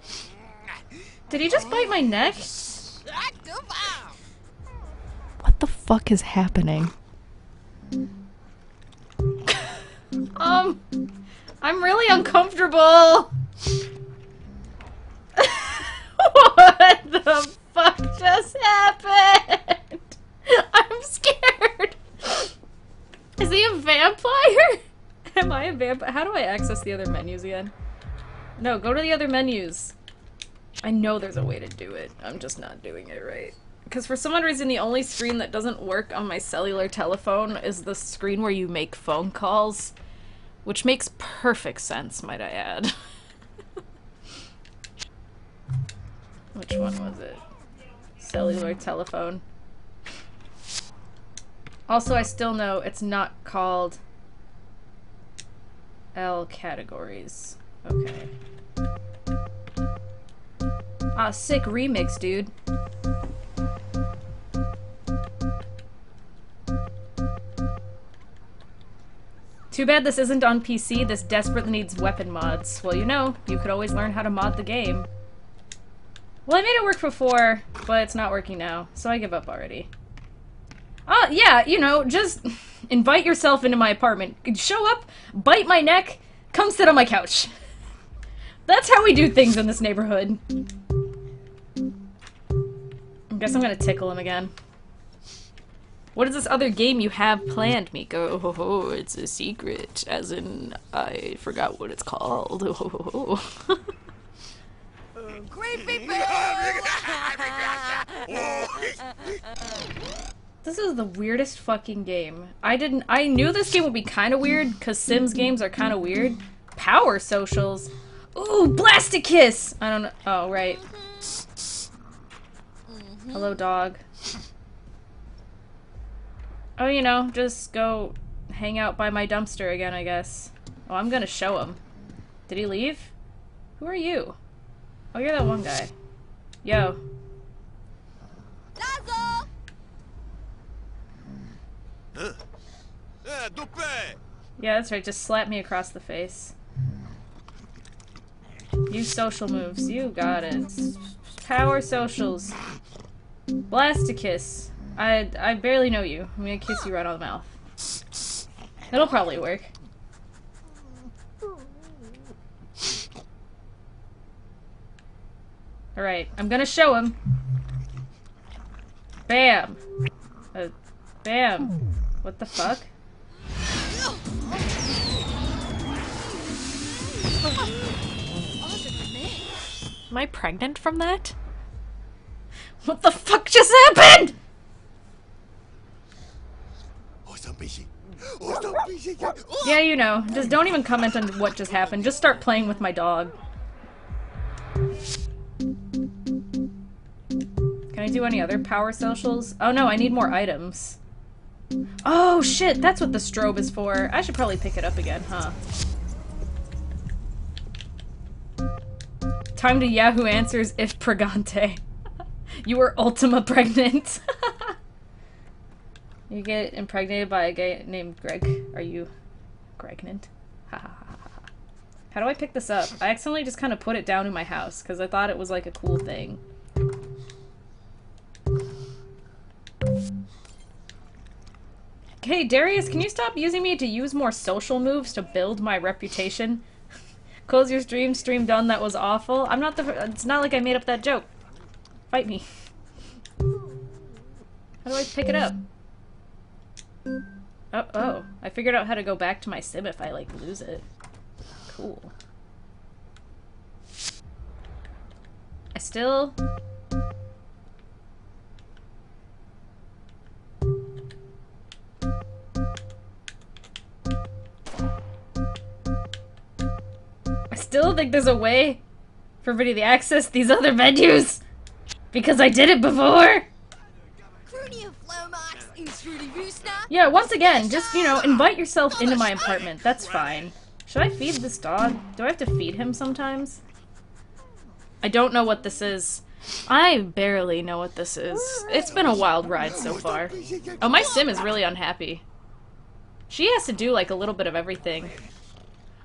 Did he just bite my neck? Fuck is happening? um, I'm really uncomfortable. what the fuck just happened? I'm scared. Is he a vampire? Am I a vampire? How do I access the other menus again? No, go to the other menus. I know there's a way to do it. I'm just not doing it right. Because for some odd reason, the only screen that doesn't work on my cellular telephone is the screen where you make phone calls. Which makes perfect sense, might I add. Which one was it? Cellular telephone. Also, I still know it's not called L categories. Okay. Ah, sick remix, dude. Too bad this isn't on PC, this desperately needs weapon mods. Well, you know, you could always learn how to mod the game. Well, I made it work before, but it's not working now, so I give up already. Oh, yeah, you know, just invite yourself into my apartment. Show up, bite my neck, come sit on my couch. That's how we do things in this neighborhood. I guess I'm gonna tickle him again. What is this other game you have planned, Miko? Oh, oh, oh it's a secret. As in, I forgot what it's called. Oh, Creepy This is the weirdest fucking game. I didn't- I knew this game would be kinda weird, cause Sims games are kinda weird. Power socials. Ooh, Blasticus! I don't know- oh, right. Hello, dog. Oh, you know, just go hang out by my dumpster again, I guess. Oh, I'm gonna show him. Did he leave? Who are you? Oh, you're that one guy. Yo. Lazo! Huh? Ah, Dupe! Yeah, that's right. Just slap me across the face. Use social moves. You got it. Power socials. Blastikiss. I I barely know you. I'm gonna kiss you right on the mouth. It'll probably work. Alright, I'm gonna show him. Bam! Uh, Bam. What the fuck? Am I pregnant from that? What the fuck just happened? Oh, stop busy. Oh, stop busy. Oh. Yeah, you know. Just don't even comment on what just happened. Just start playing with my dog. Can I do any other power socials? Oh no, I need more items. Oh shit, that's what the strobe is for. I should probably pick it up again, huh? Time to Yahoo Answers if pregante. you were Ultima pregnant. you get impregnated by a guy named Greg. Are you pregnant? Ha ha ha ha. How do I pick this up? I accidentally just kind of put it down in my house because I thought it was like a cool thing. Hey, Darius, can you stop using me to use more social moves to build my reputation? Close your stream, stream done, that was awful. I'm not the- it's not like I made up that joke. Fight me. How do I pick it up? Oh, oh. I figured out how to go back to my sim if I, like, lose it. Cool. I still... I still think there's a way for me to access these other menus! Because I did it before! Yeah, once again, just, you know, invite yourself into my apartment. That's fine. Should I feed this dog? Do I have to feed him sometimes? I don't know what this is. I barely know what this is. It's been a wild ride so far. Oh, my sim is really unhappy. She has to do, like, a little bit of everything.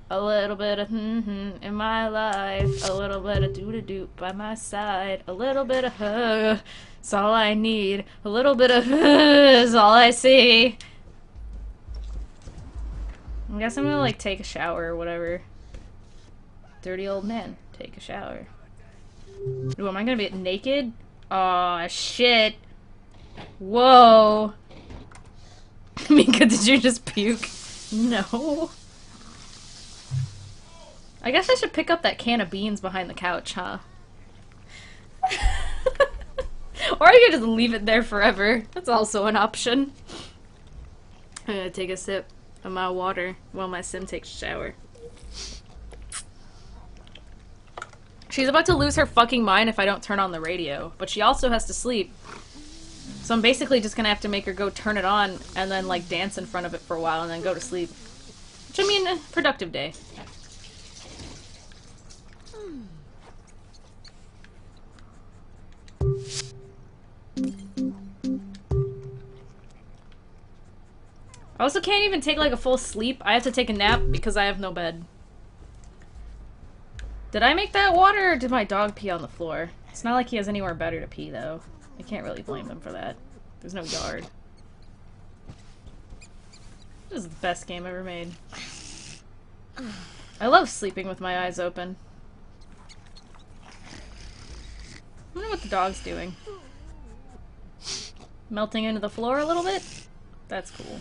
A little bit of hmm in my life. A little bit of doo doo doo by my side. A little bit of huh. It's all I need. A little bit of is all I see. I guess I'm gonna like take a shower or whatever. Dirty old man, take a shower. Ooh, am I gonna be naked? Aw, shit. Whoa. Mika, did you just puke? No. I guess I should pick up that can of beans behind the couch, huh? or I could just leave it there forever. That's also an option. I'm gonna take a sip of my water while my sim takes a shower. She's about to lose her fucking mind if I don't turn on the radio, but she also has to sleep. So I'm basically just gonna have to make her go turn it on and then like dance in front of it for a while and then go to sleep. Which I mean, productive day. I also can't even take like a full sleep. I have to take a nap because I have no bed. Did I make that water or did my dog pee on the floor? It's not like he has anywhere better to pee though. I can't really blame him for that. There's no yard. This is the best game ever made. I love sleeping with my eyes open. I wonder what the dog's doing. Melting into the floor a little bit? That's cool.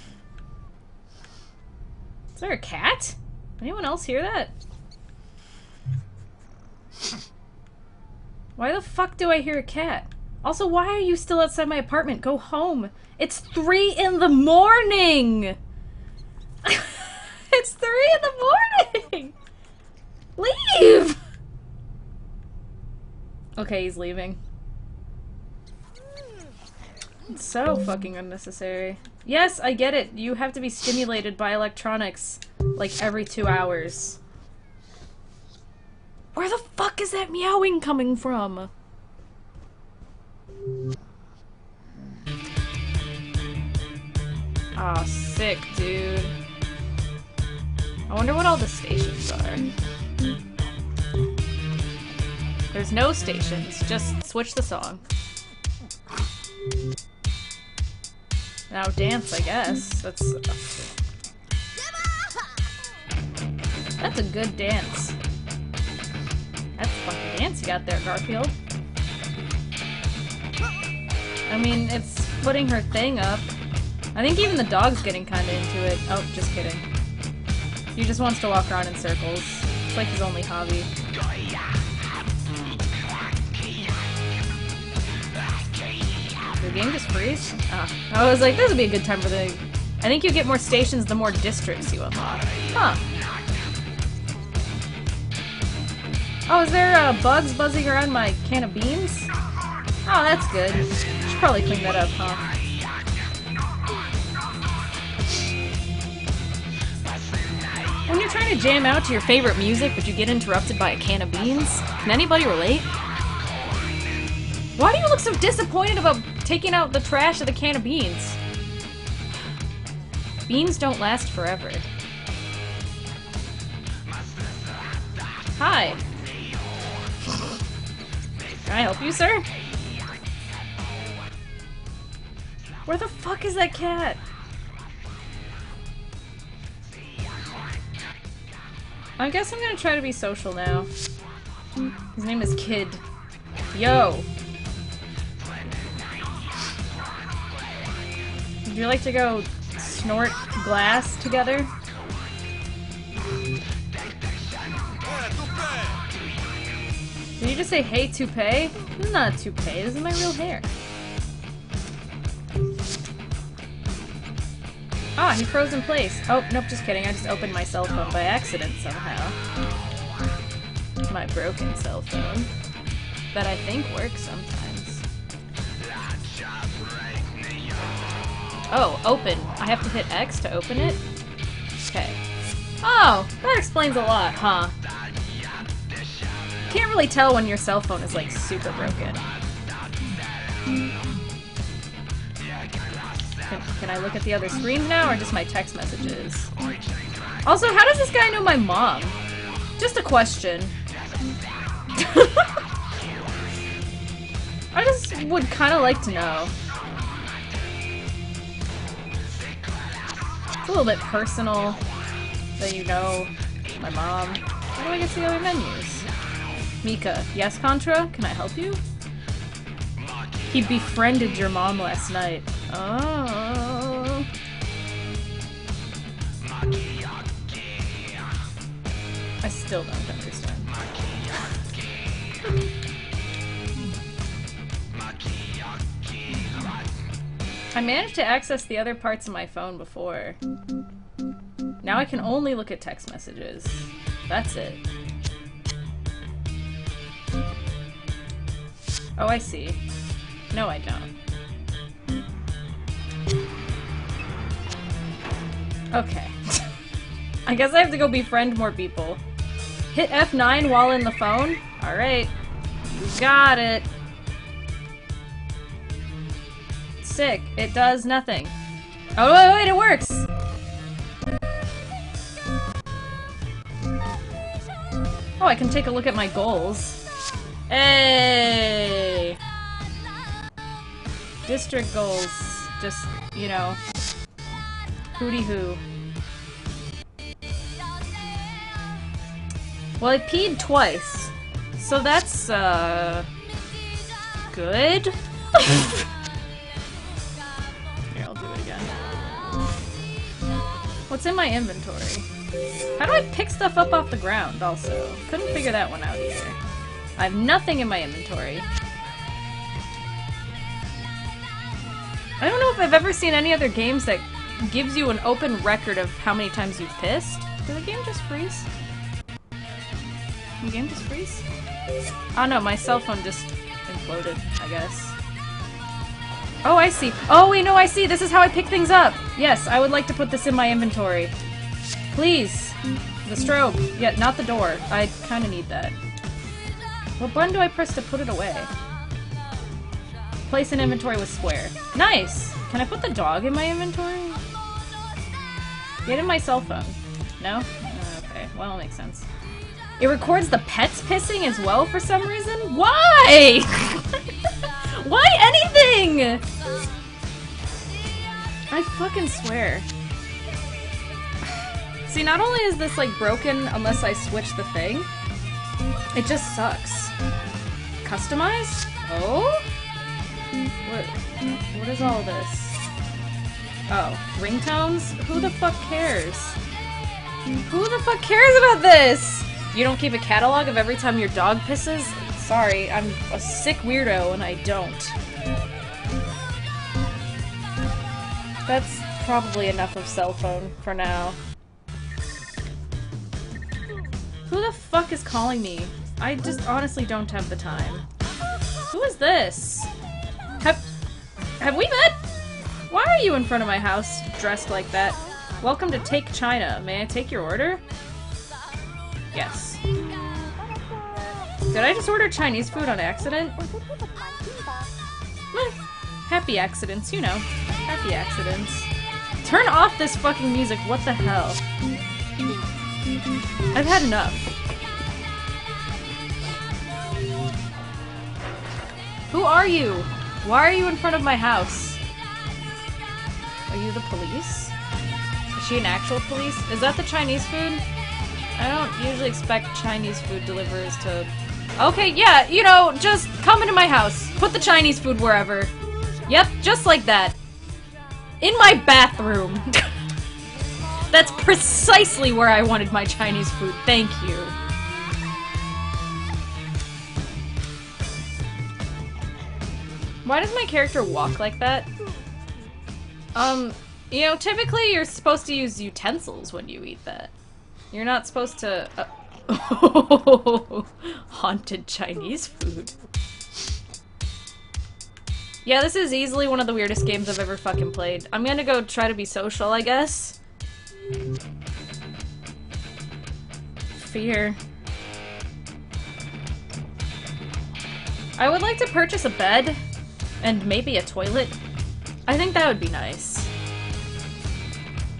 Is there a cat? Anyone else hear that? Why the fuck do I hear a cat? Also, why are you still outside my apartment? Go home. It's three in the morning! it's three in the morning! Leave! Okay, he's leaving. It's so fucking unnecessary. Yes, I get it. You have to be stimulated by electronics like every two hours. Where the fuck is that meowing coming from? Aw, oh, sick, dude. I wonder what all the stations are. There's no stations, just switch the song. Now dance, I guess. That's That's a good dance. That's a funky dance you got there, Garfield. I mean, it's putting her thing up. I think even the dog's getting kinda into it. Oh, just kidding. He just wants to walk around in circles. It's like his only hobby. Game just freeze? Ah. I was like, this would be a good time for the... I think you get more stations the more districts you unlock. Huh. Oh, is there uh, bugs buzzing around my can of beans? Oh, that's good. Should probably clean that up, huh? When you're trying to jam out to your favorite music, but you get interrupted by a can of beans, can anybody relate? Why do you look so disappointed about taking out the trash of the can of beans? Beans don't last forever. Hi. Can I help you, sir? Where the fuck is that cat? I guess I'm gonna try to be social now. Hmm, his name is Kid. Yo! Would you like to go snort glass together? Did you just say hey toupee? This is not a toupee, this is my real hair. Ah, he froze in place. Oh, nope, just kidding. I just opened my cell phone by accident somehow. My broken cell phone. That I think works sometimes. Oh, open. I have to hit X to open it? Okay. Oh, that explains a lot, huh? Can't really tell when your cell phone is like super broken. Can, can I look at the other screens now, or just my text messages? Also, how does this guy know my mom? Just a question. I just would kind of like to know. It's a little bit personal that you know my mom. How do I get to the other menus? Mika, yes, Contra? Can I help you? He befriended your mom last night. Oh. I still don't understand. I managed to access the other parts of my phone before. Now I can only look at text messages. That's it. Oh, I see. No, I don't. Okay. I guess I have to go befriend more people. Hit F9 while in the phone? Alright. You got it. Sick. It does nothing. Oh, wait, wait, it works! Oh, I can take a look at my goals. Hey! District goals. Just, you know, hooty hoo. Well, I peed twice. So that's, uh... Good? What's in my inventory? How do I pick stuff up off the ground, also? Couldn't figure that one out either. I have nothing in my inventory. I don't know if I've ever seen any other games that gives you an open record of how many times you've pissed. Did the game just freeze? Did the game just freeze? Oh no, my cell phone just imploded, I guess. Oh, I see. Oh, wait, no, I see. This is how I pick things up. Yes, I would like to put this in my inventory. Please. The strobe. Yeah, not the door. I kind of need that. What button do I press to put it away? Place in inventory with square. Nice! Can I put the dog in my inventory? Get in my cell phone. No? Okay, well, it makes sense. It records the pets pissing as well for some reason? Why? Why anything? I fucking swear. See, not only is this like broken unless I switch the thing, it just sucks. Customize? Oh? What? What is all this? Oh, ringtones? Who the fuck cares? Who the fuck cares about this? You don't keep a catalog of every time your dog pisses? Sorry, I'm a sick weirdo and I don't. That's probably enough of cell phone for now. Who the fuck is calling me? I just honestly don't have the time. Who is this? Have have we met? Why are you in front of my house dressed like that? Welcome to Take China. May I take your order? Yes. Did I just order Chinese food on accident? Happy accidents, you know. Happy accidents. Turn off this fucking music, what the hell? I've had enough. Who are you? Why are you in front of my house? Are you the police? Is she an actual police? Is that the Chinese food? I don't usually expect Chinese food deliverers to... Okay, yeah, you know, just come into my house. Put the Chinese food wherever. Yep, just like that. In my bathroom. That's precisely where I wanted my Chinese food. Thank you. Why does my character walk like that? Um, you know, typically you're supposed to use utensils when you eat that. You're not supposed to. Uh, haunted Chinese food. Yeah, this is easily one of the weirdest games I've ever fucking played. I'm gonna go try to be social, I guess. Fear. I would like to purchase a bed and maybe a toilet. I think that would be nice.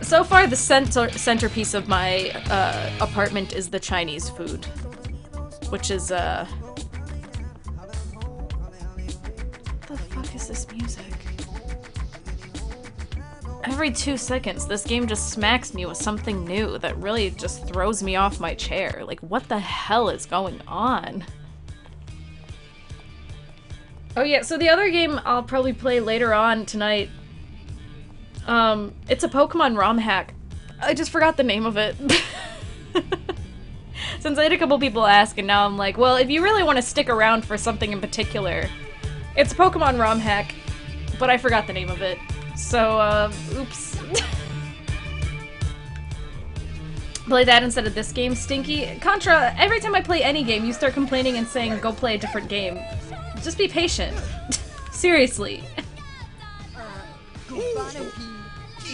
So far, the center centerpiece of my uh, apartment is the Chinese food, which is uh. What the fuck is this music? Every two seconds, this game just smacks me with something new that really just throws me off my chair. Like, what the hell is going on? Oh yeah, so the other game I'll probably play later on tonight um, it's a Pokemon ROM hack. I just forgot the name of it. Since I had a couple people ask, and now I'm like, well, if you really want to stick around for something in particular, it's a Pokemon ROM hack, but I forgot the name of it. So, uh, oops. play that instead of this game, Stinky. Contra, every time I play any game, you start complaining and saying, go play a different game. Just be patient. Seriously.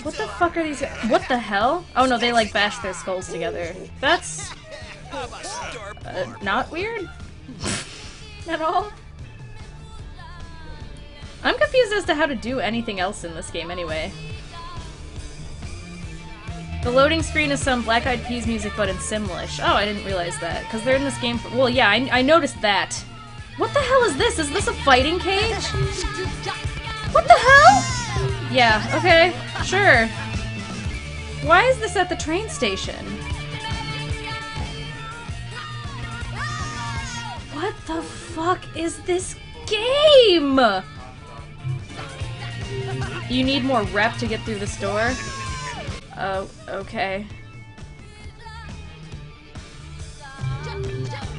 What the fuck are these? What the hell? Oh no, they like bash their skulls together. That's uh, not weird at all. I'm confused as to how to do anything else in this game anyway. The loading screen is some Black Eyed Peas music, but in Simlish. Oh, I didn't realize that. Because they're in this game for- Well, yeah, I, I noticed that. What the hell is this? Is this a fighting cage? What the hell? Yeah, okay, sure. Why is this at the train station? What the fuck is this game? You need more rep to get through this door? Oh, okay.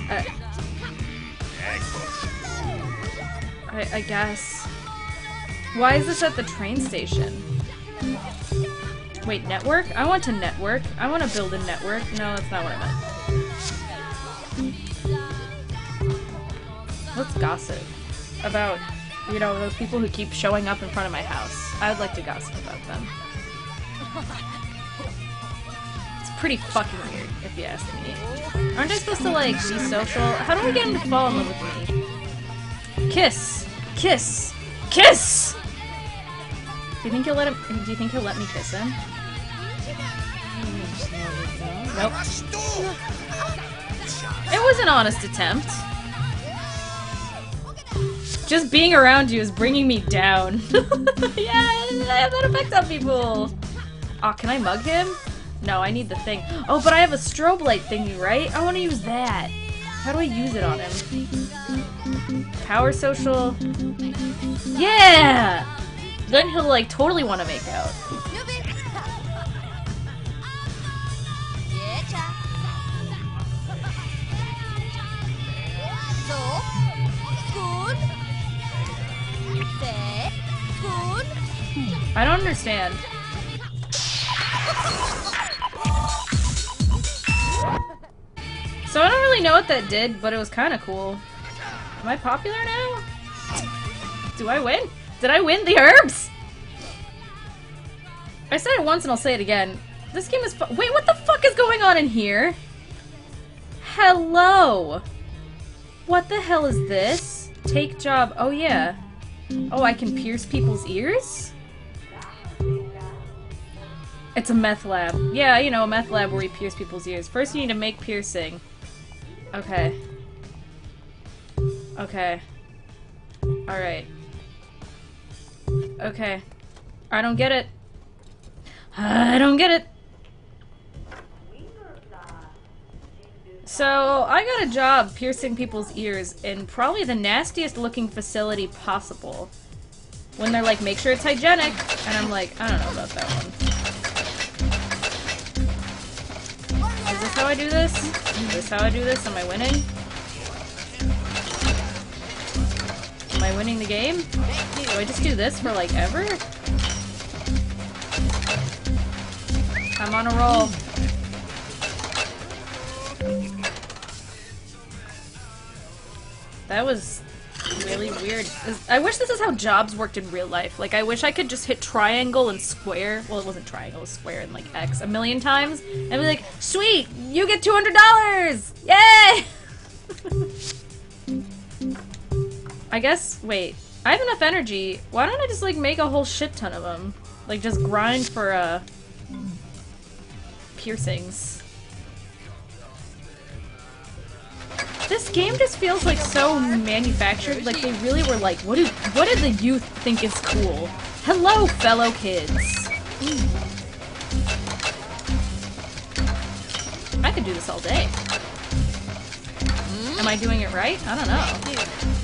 Uh, I, I guess. Why is this at the train station? Wait, network? I want to network. I want to build a network. No, that's not what I meant. Let's gossip about, you know, those people who keep showing up in front of my house. I would like to gossip about them. It's pretty fucking weird, if you ask me. Aren't I supposed to, like, be social? How do we get him to fall in love with me? Kiss! Kiss! Kiss! Do you think he'll let him? Do you think he'll let me kiss him? Nope. It was an honest attempt. Just being around you is bringing me down. yeah, I have that effect on people. Oh, can I mug him? No, I need the thing. Oh, but I have a strobe light thingy, right? I want to use that. How do I use it on him? Power social. Yeah! Then he'll like totally want to make out. Good. I don't understand. So I don't really know what that did, but it was kind of cool. Am I popular now? Do I win? Did I win the Urbz? I said it once and I'll say it again. This game is Wait, what the fuck is going on in here? Hello! What the hell is this? Take job. Oh, yeah. Oh, I can pierce people's ears? It's a meth lab. Yeah, you know, a meth lab where you pierce people's ears. First, you need to make piercing. Okay. Okay. Alright. Okay. I don't get it. I don't get it. So, I got a job piercing people's ears in probably the nastiest looking facility possible. When they're like, make sure it's hygienic, and I'm like, I don't know about that one. Is this how I do this? Is this how I do this? Am I winning? Am I winning the game? Do I just do this for like ever? I'm on a roll. That was really weird. I wish this is how jobs worked in real life. Like, I wish I could just hit triangle and square. Well, it wasn't triangle, it was square and like X a million times. And be like, sweet, you get $200! Yay! I guess, wait. I have enough energy. Why don't I just like make a whole shit ton of them? Like, just grind for, uh, piercings. This game just feels like so manufactured. Like they really were like, what do what did the youth think is cool? Hello, fellow kids. I could do this all day. Am I doing it right? I don't know.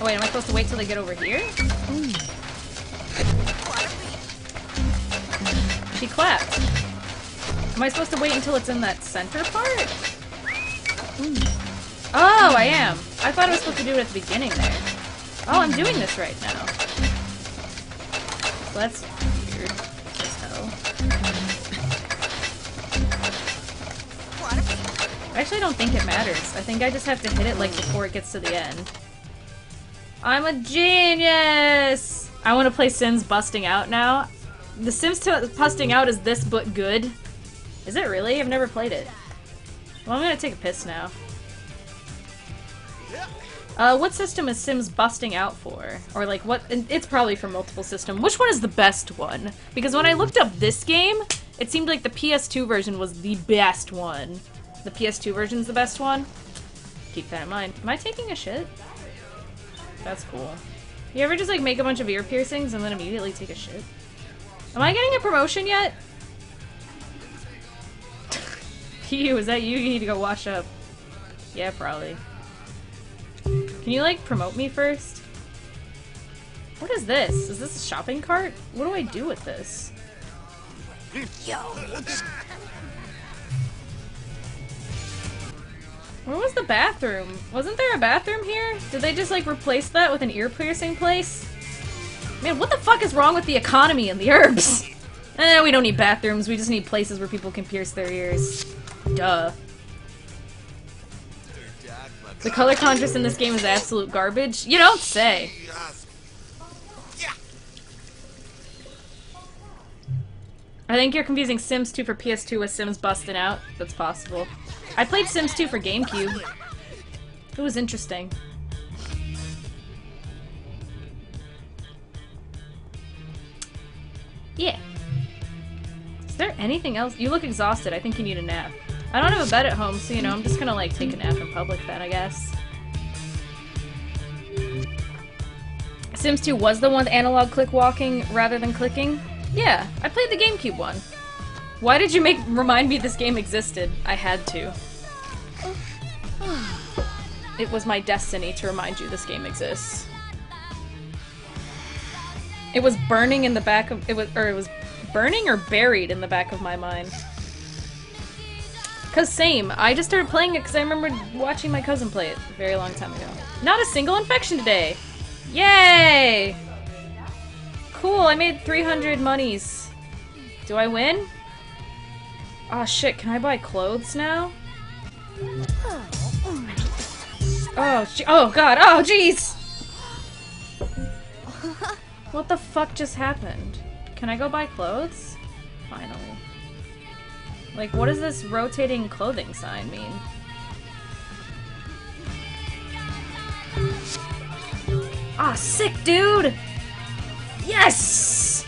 Oh wait, am I supposed to wait till they get over here? She clapped. Am I supposed to wait until it's in that center part? Oh, I am. I thought I was supposed to do it at the beginning there. Oh, I'm doing this right now. So that's weird as hell. I actually don't think it matters. I think I just have to hit it like before it gets to the end. I'm a genius! I want to play Sims Busting Out now. The Sims Busting Out is this but good. Is it really? I've never played it. Well, I'm gonna take a piss now. Uh, what system is Sims busting out for? Or like what? It's probably for multiple system. Which one is the best one? Because when I looked up this game, it seemed like the PS2 version was the best one. The PS2 version's the best one. Keep that in mind. Am I taking a shit? That's cool. You ever just like make a bunch of ear piercings and then immediately take a shit? Am I getting a promotion yet? you, is that you? You need to go wash up. Yeah, probably. Can you like promote me first? What is this? Is this a shopping cart? What do I do with this? Where was the bathroom? Wasn't there a bathroom here? Did they just like replace that with an ear piercing place? Man, what the fuck is wrong with the economy and the Urbz? eh, we don't need bathrooms, we just need places where people can pierce their ears. Duh. The color contrast in this game is absolute garbage. You don't say. I think you're confusing Sims 2 for PS2 with Sims Bustin' Out. That's possible. I played Sims 2 for GameCube. It was interesting. Yeah. Is there anything else? You look exhausted. I think you need a nap. I don't have a bed at home, so you know, I'm just gonna like take a nap in public then, I guess. Sims 2 was the one with analog click walking rather than clicking? Yeah, I played the GameCube one. Why did you make remind me this game existed? I had to. It was my destiny to remind you this game exists. It was burning in the back of it was or it was burning or buried in the back of my mind. Cause same, I just started playing it because I remember watching my cousin play it a very long time ago. Not a single infection today! Yay! Cool, I made 300 monies. Do I win? Oh shit, can I buy clothes now? Oh, oh god, oh jeez! What the fuck just happened? Can I go buy clothes? Finally. Like, what does this rotating clothing sign mean? Ah, sick, dude! Yes!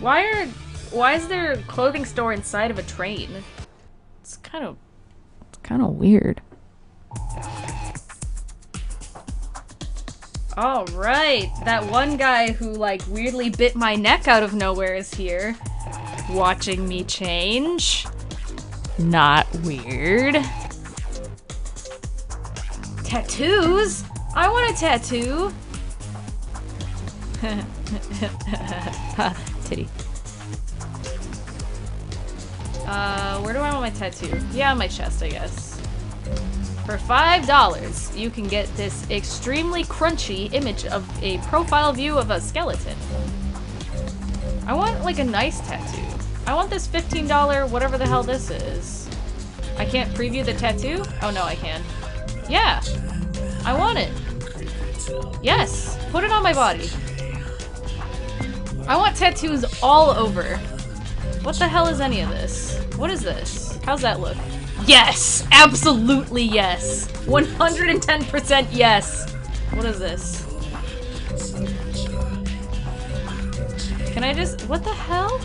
Why are... Why is there a clothing store inside of a train? It's kind of... Kind of weird. All right, that one guy who like weirdly bit my neck out of nowhere is here, watching me change. Not weird. Tattoos? I want a tattoo. Titty. Uh, where do I want my tattoo? Yeah, my chest, I guess. For $5, you can get this extremely crunchy image of a profile view of a skeleton. I want, like, a nice tattoo. I want this $15, whatever the hell this is. I can't preview the tattoo? Oh, no, I can. Yeah! I want it! Yes! Put it on my body. I want tattoos all over. What the hell is any of this? What is this? How's that look? Yes! Absolutely yes! 110% yes! What is this? Can I just- what the hell?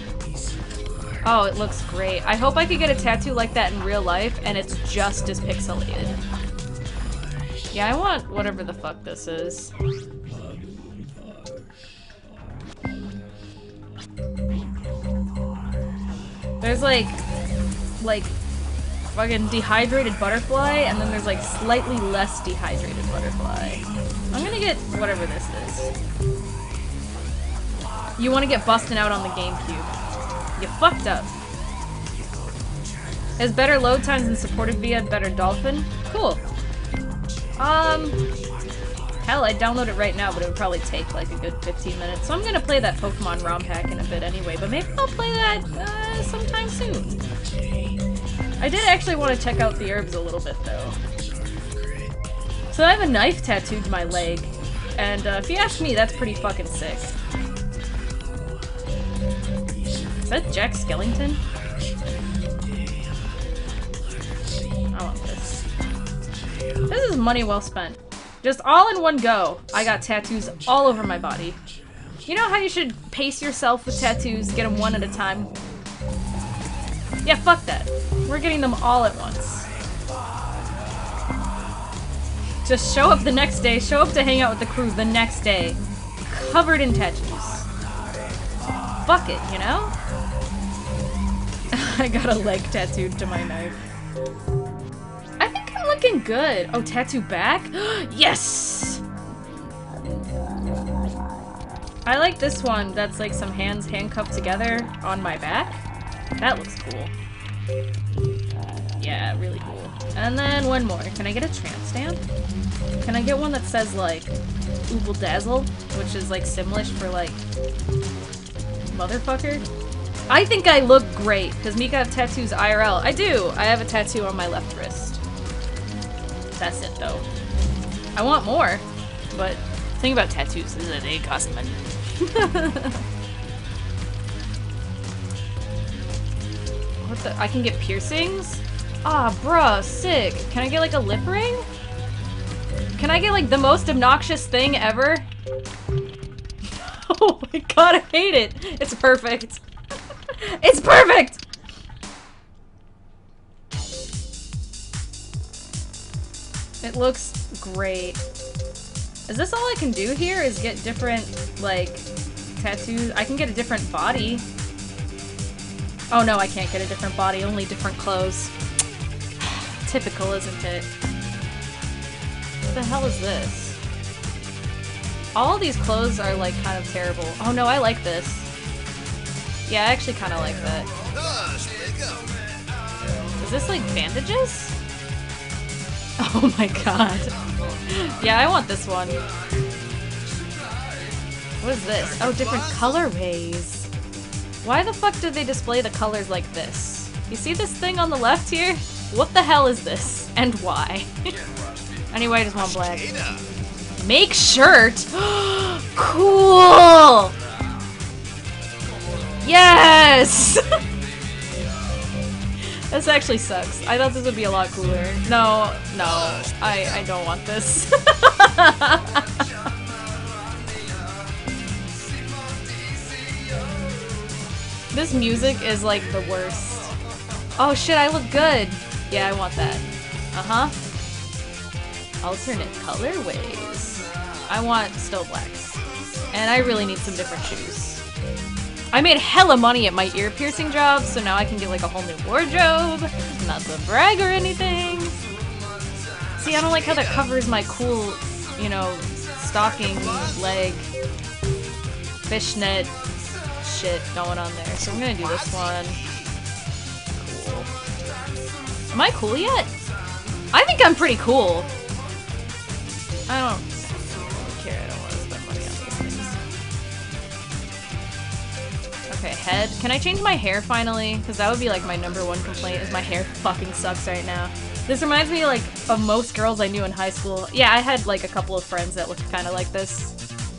Oh, it looks great. I hope I could get a tattoo like that in real life and it's just as pixelated. Yeah, I want whatever the fuck this is. There's like, like, fucking dehydrated butterfly, and then there's like slightly less dehydrated butterfly. I'm gonna get whatever this is. You want to get busting out on the GameCube. You fucked up. Has better load times and supported via better dolphin. Cool. Um, hell, I'd download it right now, but it would probably take like a good 15 minutes. So I'm gonna play that Pokemon ROM hack in a bit anyway, but maybe I'll play that uh, sometime soon. I did actually want to check out the Urbz a little bit though. So I have a knife tattooed to my leg, and uh, if you ask me, that's pretty fucking sick. Is that Jack Skellington? I want this. This is money well spent. Just all in one go, I got tattoos all over my body. You know how you should pace yourself with tattoos, get them one at a time? Yeah, fuck that. We're getting them all at once. Just show up the next day, show up to hang out with the crew the next day, covered in tattoos. Fuck it, you know? I got a leg tattooed to my knife. Looking good. Oh, tattoo back? yes! I like this one that's like some hands handcuffed together on my back. That looks cool. Yeah, really cool. And then one more. Can I get a tramp stamp? Can I get one that says like Ooble Dazzle, which is like Simlish for like motherfucker? I think I look great. Does Mika have tattoos IRL? I do. I have a tattoo on my left wrist. That's it though. I want more, but the thing about tattoos is that they cost money. what the? I can get piercings? Ah, bruh, sick. Can I get like a lip ring? Can I get like the most obnoxious thing ever? oh my god, I hate it. It's perfect. it's perfect! It looks great. Is this all I can do here? Is get different, like, tattoos? I can get a different body. Oh no, I can't get a different body, only different clothes. Typical, isn't it? What the hell is this? All these clothes are like kind of terrible. Oh no, I like this. Yeah, I actually kind of like that. Is this like bandages? Oh my god. Yeah, I want this one. What is this? Oh, different colorways. Why the fuck did they display the colors like this? You see this thing on the left here? What the hell is this? And why? anyway, I just want black. Make shirt? cool! Yes! this actually sucks. I thought this would be a lot cooler. No, no, I, I don't want this. this music is like the worst. Oh shit, I look good. Yeah, I want that. Uh-huh. Alternate colorways. I want still blacks. And I really need some different shoes. I made hella money at my ear piercing job, so now I can get like a whole new wardrobe. Not to brag or anything. See, I don't like how that covers my cool, you know, stocking leg fishnet shit going on there. So I'm gonna do this one. Cool. Am I cool yet? I think I'm pretty cool. I don't Okay, head. Can I change my hair finally? Because that would be like my number one complaint is my hair fucking sucks right now. This reminds me like of most girls I knew in high school. Yeah, I had like a couple of friends that looked kind of like this.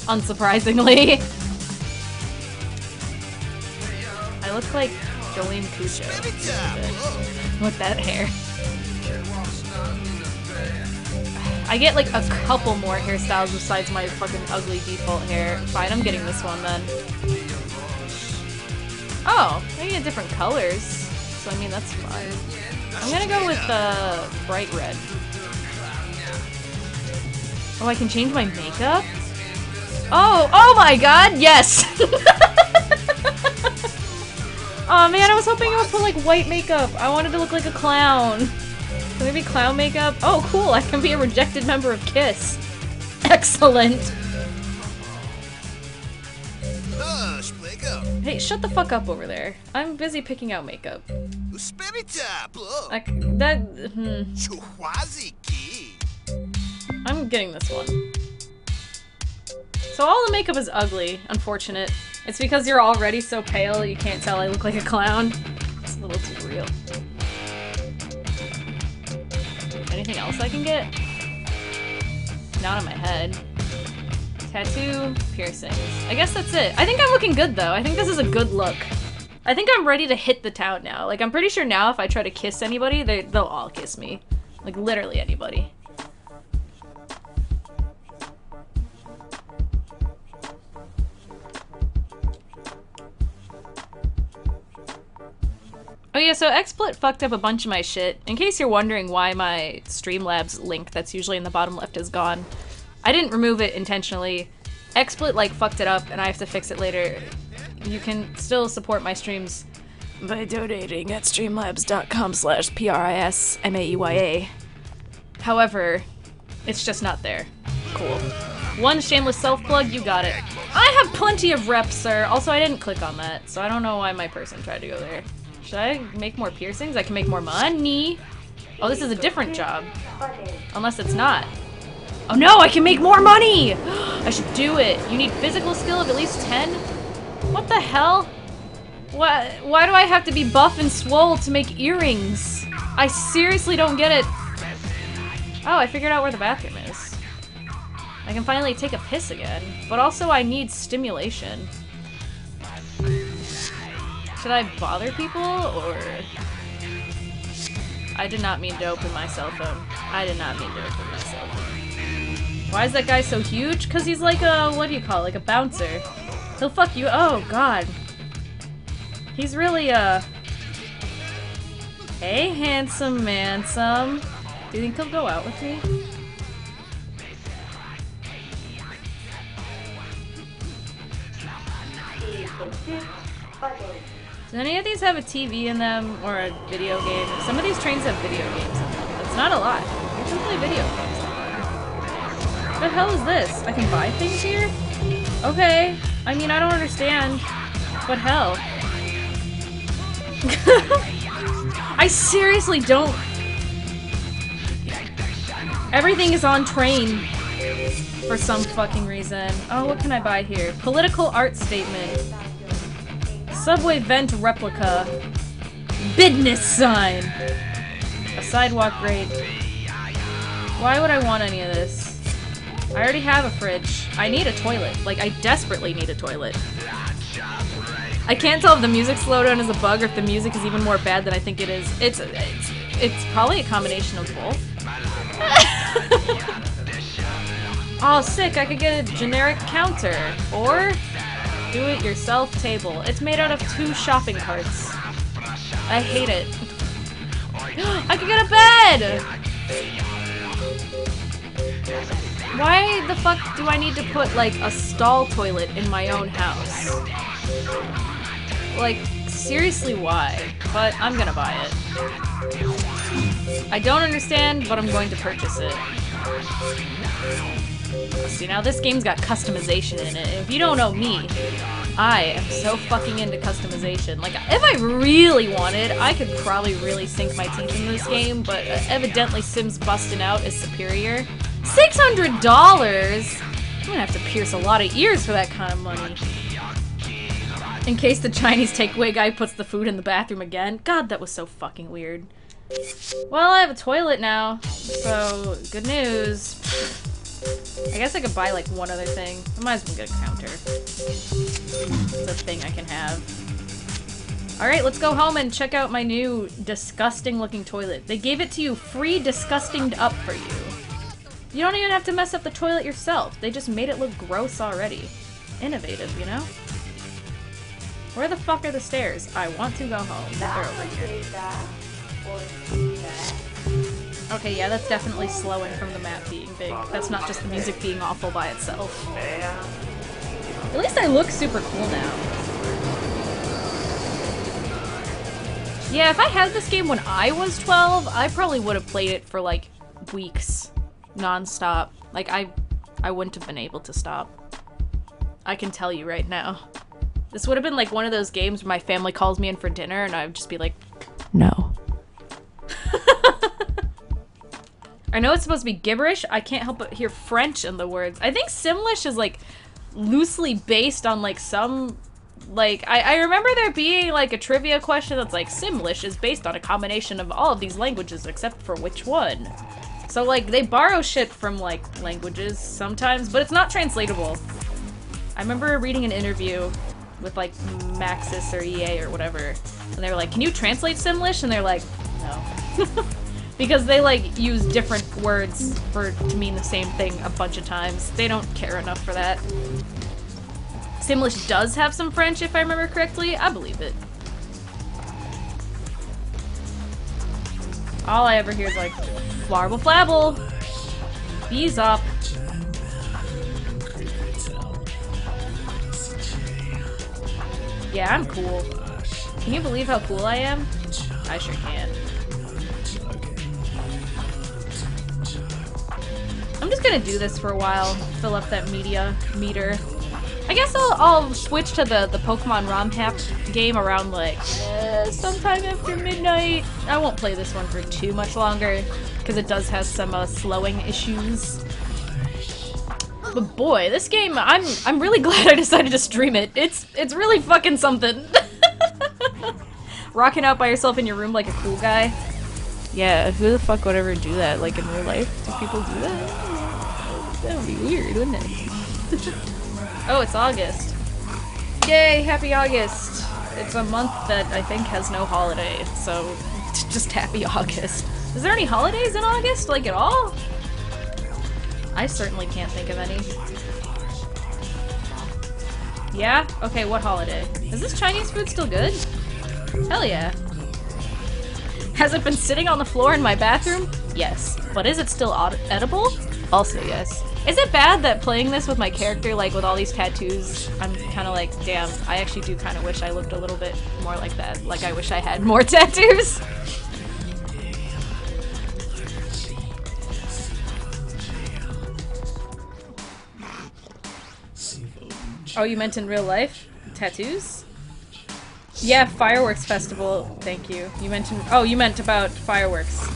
Unsurprisingly. I look like Jolene Cucho. With that hair. I get like a couple more hairstyles besides my fucking ugly default hair. Fine, I'm getting this one then. Oh, I get different colors. So I mean, that's fine. I'm gonna go with the uh, bright red. Oh, I can change my makeup? Oh, oh my god, yes! oh man, I was hoping I would put like white makeup. I wanted to look like a clown. Maybe clown makeup? Oh, cool, I can be a rejected member of KISS. Excellent. Hey, shut the fuck up over there. I'm busy picking out makeup. Like, that, hmm. I'm getting this one. So all the makeup is ugly, unfortunate. It's because you're already so pale you can't tell I look like a clown. It's a little too real. Anything else I can get? Not on my head. Tattoo, piercings. I guess that's it. I think I'm looking good though. I think this is a good look. I think I'm ready to hit the town now. Like, I'm pretty sure now if I try to kiss anybody, they, they'll all kiss me. Like, literally anybody. Oh yeah, so XSplit fucked up a bunch of my shit. In case you're wondering why my Streamlabs link that's usually in the bottom left is gone, I didn't remove it intentionally. XSplit like fucked it up and I have to fix it later. You can still support my streams by donating at streamlabs.com slash P-R-I-S-M-A-E-Y-A. However, it's just not there. Cool. One shameless self-plug, you got it. I have plenty of reps, sir. Also, I didn't click on that, so I don't know why my person tried to go there. Should I make more piercings? I can make more money. Oh, this is a different job. Unless it's not. Oh no, I can make more money! I should do it. You need physical skill of at least 10? What the hell? What? Why do I have to be buff and swole to make earrings? I seriously don't get it. Oh, I figured out where the bathroom is. I can finally take a piss again. But also I need stimulation. Should I bother people, or... I did not mean to open my cell phone. I did not mean to open my. Why is that guy so huge? Because he's like a, what do you call it, like a bouncer. He'll fuck you- oh god. He's really, uh... Hey, handsome mansome. Do you think he'll go out with me? Do any of these have a TV in them or a video game? Some of these trains have video games. It's not a lot. You can play video games. The hell is this? I can buy things here? Okay. I mean, I don't understand. But hell. I seriously don't... Everything is on train for some fucking reason. Oh, what can I buy here? Political art statement. Subway vent replica. Business sign. A sidewalk grate. Why would I want any of this? I already have a fridge. I need a toilet. Like, I desperately need a toilet. I can't tell if the music slowdown is a bug or if the music is even more bad than I think it is. It's it's, it's probably a combination of both. oh, sick! I could get a generic counter or do-it-yourself table. It's made out of two shopping carts. I hate it. I could get a bed. Why the fuck do I need to put like a stall toilet in my own house? Like, seriously, why? But I'm gonna buy it. I don't understand, but I'm going to purchase it. See, now this game's got customization in it. If you don't know me, I am so fucking into customization. Like, if I really wanted, I could probably really sink my teeth in this game, but uh, evidently Sims busting out is superior. $600! I'm gonna have to pierce a lot of ears for that kind of money. In case the Chinese takeaway guy puts the food in the bathroom again. God, that was so fucking weird. Well, I have a toilet now, so good news. I guess I could buy like one other thing. I might as well get a counter. It's a thing I can have. Alright, let's go home and check out my new disgusting looking toilet. They gave it to you free disgusting up for you. You don't even have to mess up the toilet yourself. They just made it look gross already. Innovative, you know? Where the fuck are the stairs? I want to go home. They're over here. Okay, yeah, that's definitely slowing from the map being big. That's not just the music being awful by itself. At least I look super cool now. Yeah, if I had this game when I was 12, I probably would have played it for like weeks, non-stop. Like I, I wouldn't have been able to stop. I can tell you right now. This would have been like one of those games where my family calls me in for dinner and I would just be like, no. I know it's supposed to be gibberish. I can't help but hear French in the words. I think Simlish is like loosely based on like some like I, I remember there being like a trivia question that's like Simlish is based on a combination of all of these languages except for which one. So like they borrow shit from like languages sometimes, but it's not translatable. I remember reading an interview with like Maxis or EA or whatever. And they were like, can you translate Simlish? And they're like, no. because they like use different words for to mean the same thing a bunch of times. They don't care enough for that. Simlish does have some French, if I remember correctly. I believe it. All I ever hear is like, flarble flabble, bees up. Yeah, I'm cool. Can you believe how cool I am? I sure can. I'm just gonna do this for a while, fill up that media meter. I guess I'll, I'll switch to the, the Pokemon ROM hack game around like eh, sometime after midnight. I won't play this one for too much longer because it does have some uh, slowing issues. But boy, this game, I'm I'm really glad I decided to stream it. It's it's really fucking something. Rocking out by yourself in your room like a cool guy. Yeah, who the fuck would ever do that? Like in real life? Do people do that? That would be weird, wouldn't it? oh, it's August. Yay, happy August! It's a month that I think has no holiday, so just happy August. Is there any holidays in August? Like at all? I certainly can't think of any. Yeah? Okay, what holiday? Is this Chinese food still good? Hell yeah. Has it been sitting on the floor in my bathroom? Yes. But is it still edible? Also yes. Is it bad that playing this with my character, like with all these tattoos, I'm kind of like, damn, I actually do kind of wish I looked a little bit more like that. Like I wish I had more tattoos. Oh, you meant in real life? Tattoos? Yeah, fireworks festival. Thank you. You mentioned. Oh, you meant about fireworks.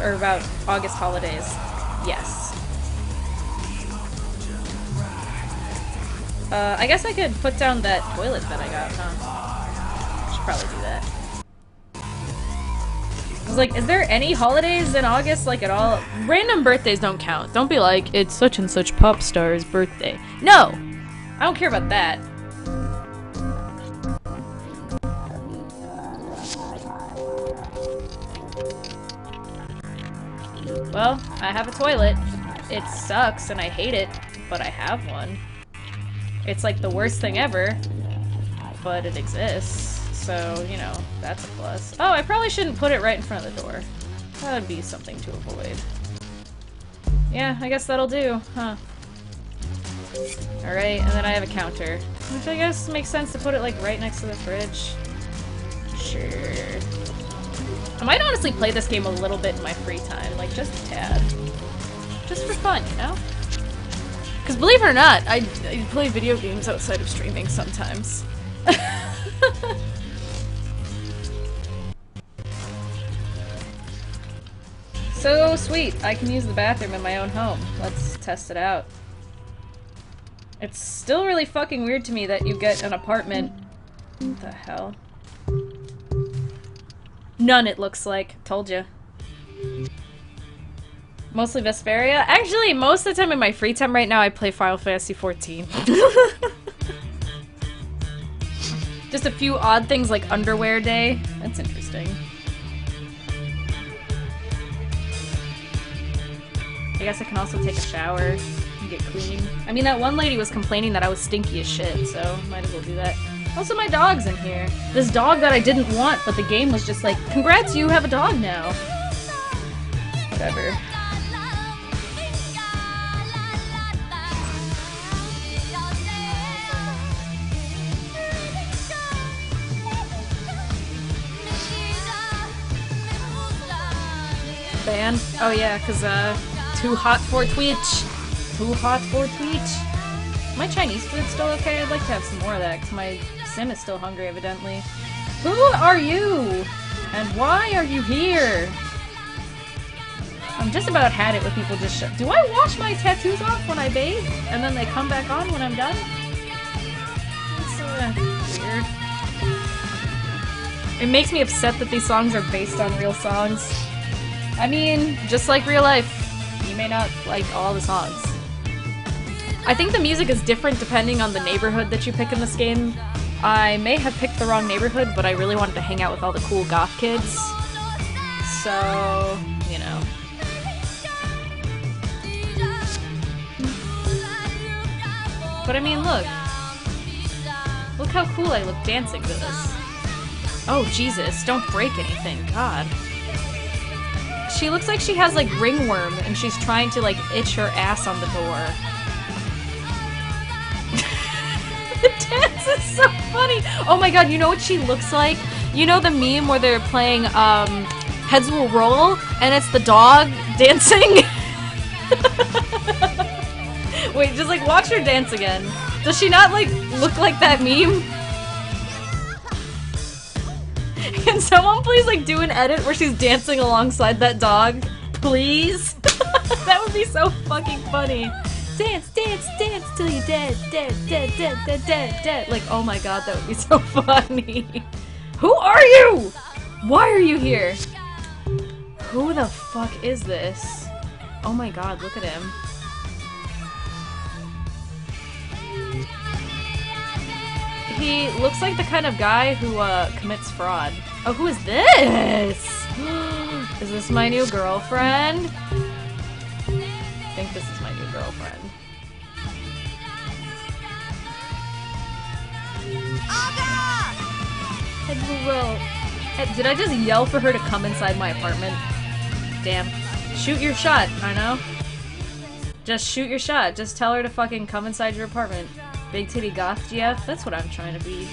Or about August holidays. Yes. Uh, I guess I could put down that toilet that I got, huh? Should probably do that. I was like, is there any holidays in August, like, at all? Random birthdays don't count. Don't be like, it's such and such pop star's birthday. No! I don't care about that. Well, I have a toilet. It sucks and I hate it, but I have one. It's like the worst thing ever, but it exists. So, you know, that's a plus. Oh, I probably shouldn't put it right in front of the door. That would be something to avoid. Yeah, I guess that'll do, huh? Alright, and then I have a counter. Which I guess makes sense to put it like right next to the fridge. Sure. I might honestly play this game a little bit in my free time, like just a tad. Just for fun, you know? Because believe it or not, I, I play video games outside of streaming sometimes. so sweet, I can use the bathroom in my own home. Let's test it out. It's still really fucking weird to me that you get an apartment. What the hell? None, it looks like. Told you. Mostly Vesperia. Actually, most of the time in my free time right now, I play Final Fantasy XIV. Just a few odd things like Underwear Day. That's interesting. I guess I can also take a shower and get clean. I mean, that one lady was complaining that I was stinky as shit, so might as well do that. Also, my dog's in here. This dog that I didn't want, but the game was just like, congrats, you have a dog now. Whatever. Oh yeah, cause uh, too hot for Twitch. Too hot for Twitch. My Chinese food's still okay? I'd like to have some more of that, cause my sim is still hungry, evidently. Who are you? And why are you here? I'm just about had it with people just sh- Do I wash my tattoos off when I bathe? And then they come back on when I'm done? It's uh, weird. It makes me upset that these songs are based on real songs. I mean, just like real life, you may not like all the songs. I think the music is different depending on the neighborhood that you pick in this game. I may have picked the wrong neighborhood, but I really wanted to hang out with all the cool goth kids. So, you know. But I mean, look. Look how cool I look dancing to this. Oh, Jesus, don't break anything. God. She looks like she has, like, ringworm, and she's trying to, like, itch her ass on the door. the dance is so funny. Oh my god, you know what she looks like? You know the meme where they're playing um, Heads Will Roll and it's the dog dancing? Wait, just like watch her dance again. Does she not like look like that meme? Can someone please like do an edit where she's dancing alongside that dog? Please? that would be so fucking funny. Dance, dance, dance till you're dead, dead, dead, dead, dead, dead, dead. Like, oh my god, that would be so funny. Who are you? Why are you here? Who the fuck is this? Oh my god, look at him. He looks like the kind of guy who uh, commits fraud. Oh, who is this? is this my new girlfriend? I think this is my new girlfriend. Did I just yell for her to come inside my apartment? Damn. Shoot your shot, I know. Just shoot your shot. Just tell her to fucking come inside your apartment. Big titty goth GF? That's what I'm trying to be.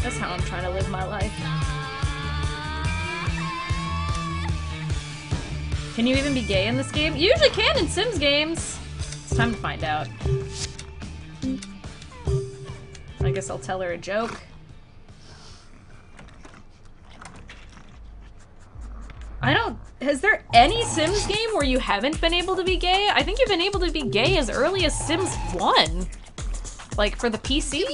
That's how I'm trying to live my life. Can you even be gay in this game? You usually can in Sims games. It's time to find out. I guess I'll tell her a joke. I don't. Has there any Sims game where you haven't been able to be gay? I think you've been able to be gay as early as Sims 1. Like for the PC?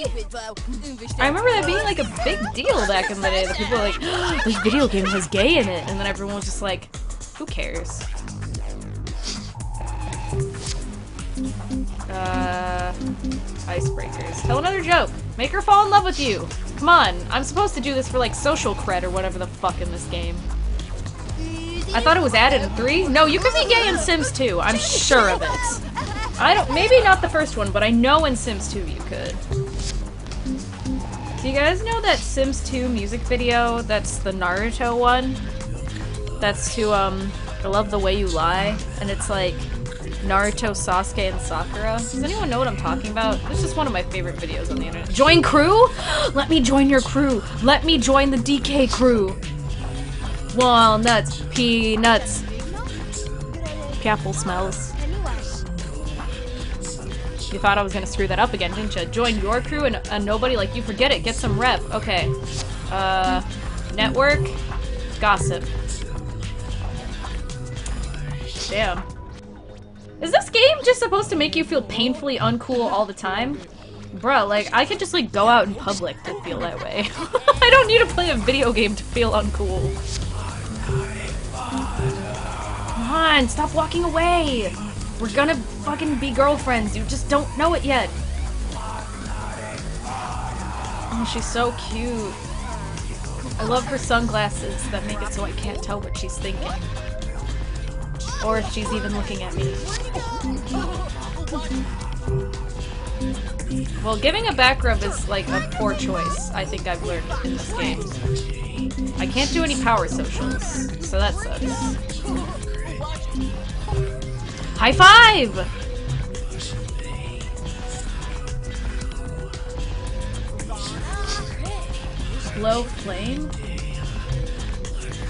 I remember that being like a big deal back in the day. That people were like, this video game has gay in it. And then everyone was just like, who cares? Uh, icebreakers. Tell another joke. Make her fall in love with you. Come on. I'm supposed to do this for like social cred or whatever the fuck in this game. I thought it was added in 3? No, you can be gay in Sims 2. I'm sure of it. I don't- maybe not the first one, but I know in Sims 2 you could. Do you guys know that Sims 2 music video that's the Naruto one? That's to, um, I Love the Way You Lie, and it's like Naruto, Sasuke, and Sakura. Does anyone know what I'm talking about? It's just one of my favorite videos on the internet. Join crew? Let me join your crew! Let me join the DK crew! Walnuts, peanuts, apple smells. You thought I was gonna screw that up again, didn't you? Join your crew and, and nobody like you. Forget it. Get some rep. Okay. Uh, network, gossip. Damn. Is this game just supposed to make you feel painfully uncool all the time? Bruh, like, I could just, like, go out in public to feel that way. I don't need to play a video game to feel uncool. Come on, stop walking away! We're gonna fucking be girlfriends, you just don't know it yet. Oh, she's so cute. I love her sunglasses that make it so I can't tell what she's thinking. Or if she's even looking at me. Well, giving a back rub is like a poor choice, I think I've learned in this game. I can't do any power socials, so that sucks. High five! Slow flame?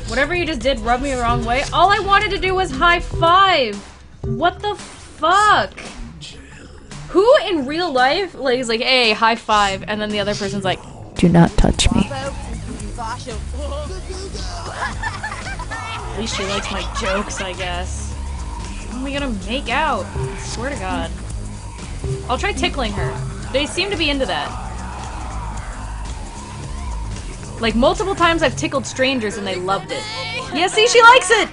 Whatever you just did rubbed me the wrong way. All I wanted to do was high five! What the fuck? Who in real life like is like, hey, high five, and then the other person's like, do not touch me. At least she likes my jokes, I guess. Are we gonna make out? I swear to God. I'll try tickling her. They seem to be into that. Like multiple times I've tickled strangers and they loved it. Yeah, see, she likes it!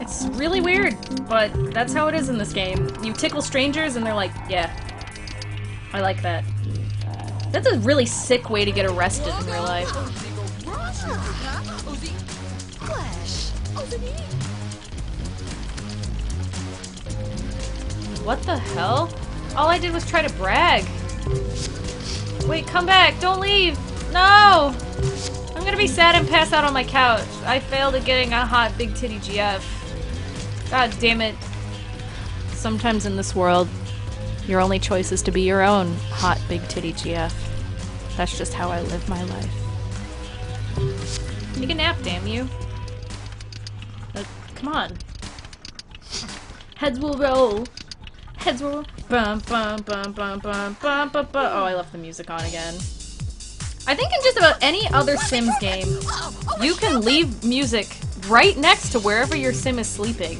It's really weird, but that's how it is in this game. You tickle strangers and they're like, yeah, I like that. That's a really sick way to get arrested in real life. What the hell? All I did was try to brag. Wait, come back! Don't leave! No! I'm gonna be sad and pass out on my couch. I failed at getting a hot big titty GF. God damn it. Sometimes in this world, your only choice is to be your own hot big titty GF. That's just how I live my life. Take a nap, damn you. Come on. Heads will roll. Heads will. Bum, bum, bum, bum, bum, bum, bum, bum. Oh, I left the music on again. I think in just about any other Sims game, you can leave music right next to wherever your Sim is sleeping,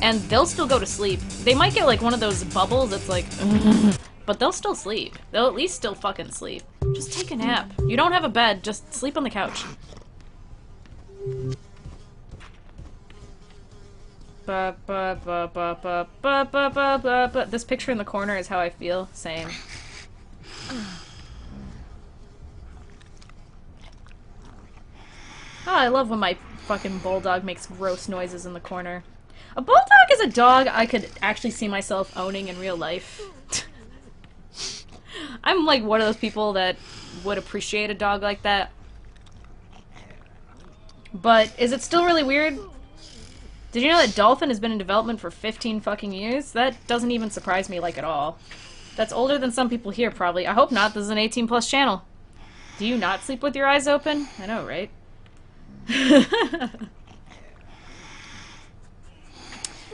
and they'll still go to sleep. They might get like one of those bubbles that's like, but they'll still sleep. They'll at least still fucking sleep. Just take a nap. You don't have a bed, just sleep on the couch. This picture in the corner is how I feel. Same. Oh, I love when my fucking bulldog makes gross noises in the corner. A bulldog is a dog I could actually see myself owning in real life. I'm like one of those people that would appreciate a dog like that. But is it still really weird? Did you know that Dolphin has been in development for 15 fucking years? That doesn't even surprise me like at all. That's older than some people here probably. I hope not. This is an 18 plus channel. Do you not sleep with your eyes open? I know, right?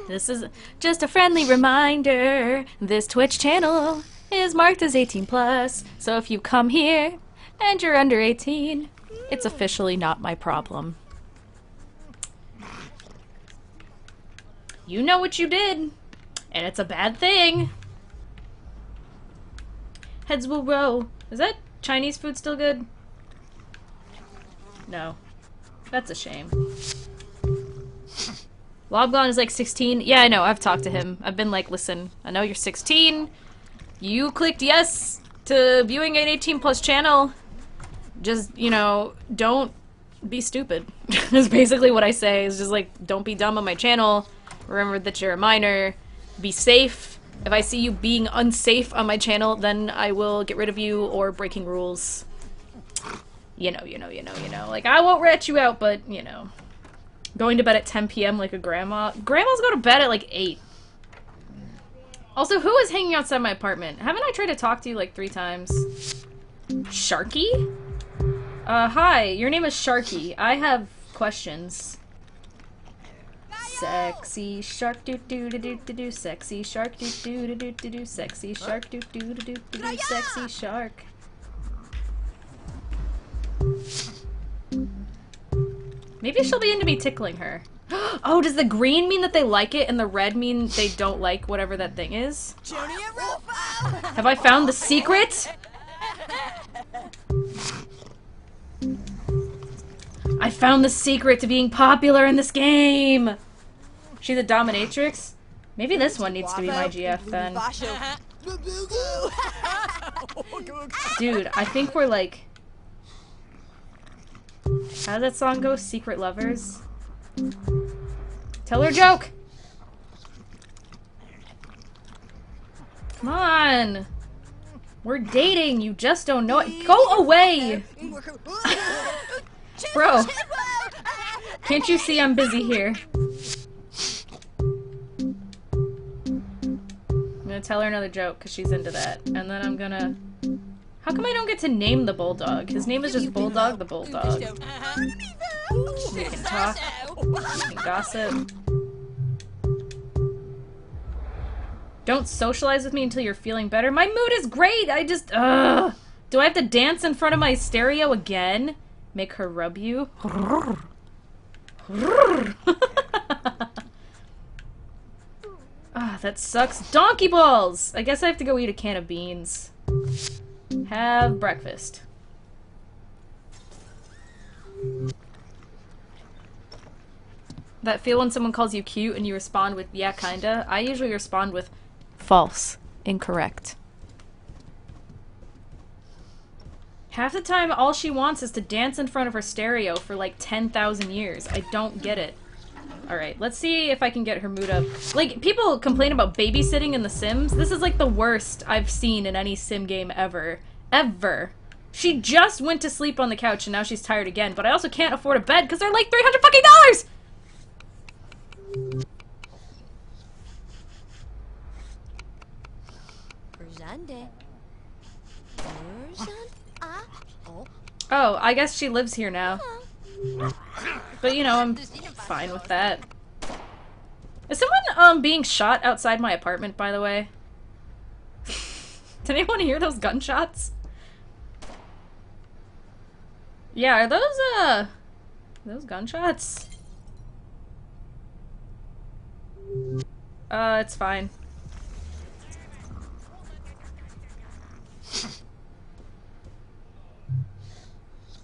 This is just a friendly reminder. This Twitch channel is marked as 18 plus. So if you come here and you're under 18, it's officially not my problem. You know what you did, and it's a bad thing. Heads will roll. Is that Chinese food still good? No. That's a shame. Lobgon is like 16. Yeah, I know. I've talked to him. I've been like, listen, I know you're 16. You clicked yes to viewing an 18 plus channel. Just, you know, don't be stupid. That's basically what I say. Is just like, don't be dumb on my channel. Remember that you're a minor. Be safe. If I see you being unsafe on my channel, then I will get rid of you or breaking rules. You know, you know, you know, you know. Like, I won't rat you out, but, you know. Going to bed at 10 p.m. like a grandma. Grandmas go to bed at like 8. Also, who is hanging outside my apartment? Haven't I tried to talk to you like three times? Sharky? Uh, hi, your name is Sharky. I have questions. Sexy shark doo doo doo doo doo doo sexy shark doo doo doo doo doo doo sexy shark doo doo doo doo doo doo sexy shark. Maybe she'll be into me tickling her. Oh, does the green mean that they like it and the red mean they don't like whatever that thing is? Have I found the secret? I found the secret to being popular in this game! She's a dominatrix? Maybe this one needs to be my GF then. Dude, I think we're like... How does that song go? Secret Lovers? Tell her a joke! Come on! We're dating, you just don't know it. Go away! Bro. Can't you see I'm busy here? Gonna tell her another joke because she's into that. And then I'm gonna... How come I don't get to name the bulldog? His name is just Bulldog the Bulldog. We can talk. We can gossip. Don't socialize with me until you're feeling better. My mood is great! I just... Ugh! Do I have to dance in front of my stereo again? Make her rub you? Ah, that sucks. Donkey balls! I guess I have to go eat a can of beans. Have breakfast. That feel when someone calls you cute and you respond with, yeah, kinda? I usually respond with, false. Incorrect. Half the time, all she wants is to dance in front of her stereo for like 10,000 years. I don't get it. Alright, let's see if I can get her mood up. Like, people complain about babysitting in The Sims. This is like the worst I've seen in any sim game ever. Ever. She just went to sleep on the couch and now she's tired again, but I also can't afford a bed because they're like 300 fucking dollars! Oh. Oh, I guess she lives here now. Uh-huh. But you know, I'm fine with that. Is someone um being shot outside my apartment, by the way? Did anyone hear those gunshots? Yeah, are those uh those gunshots? Uh, it's fine.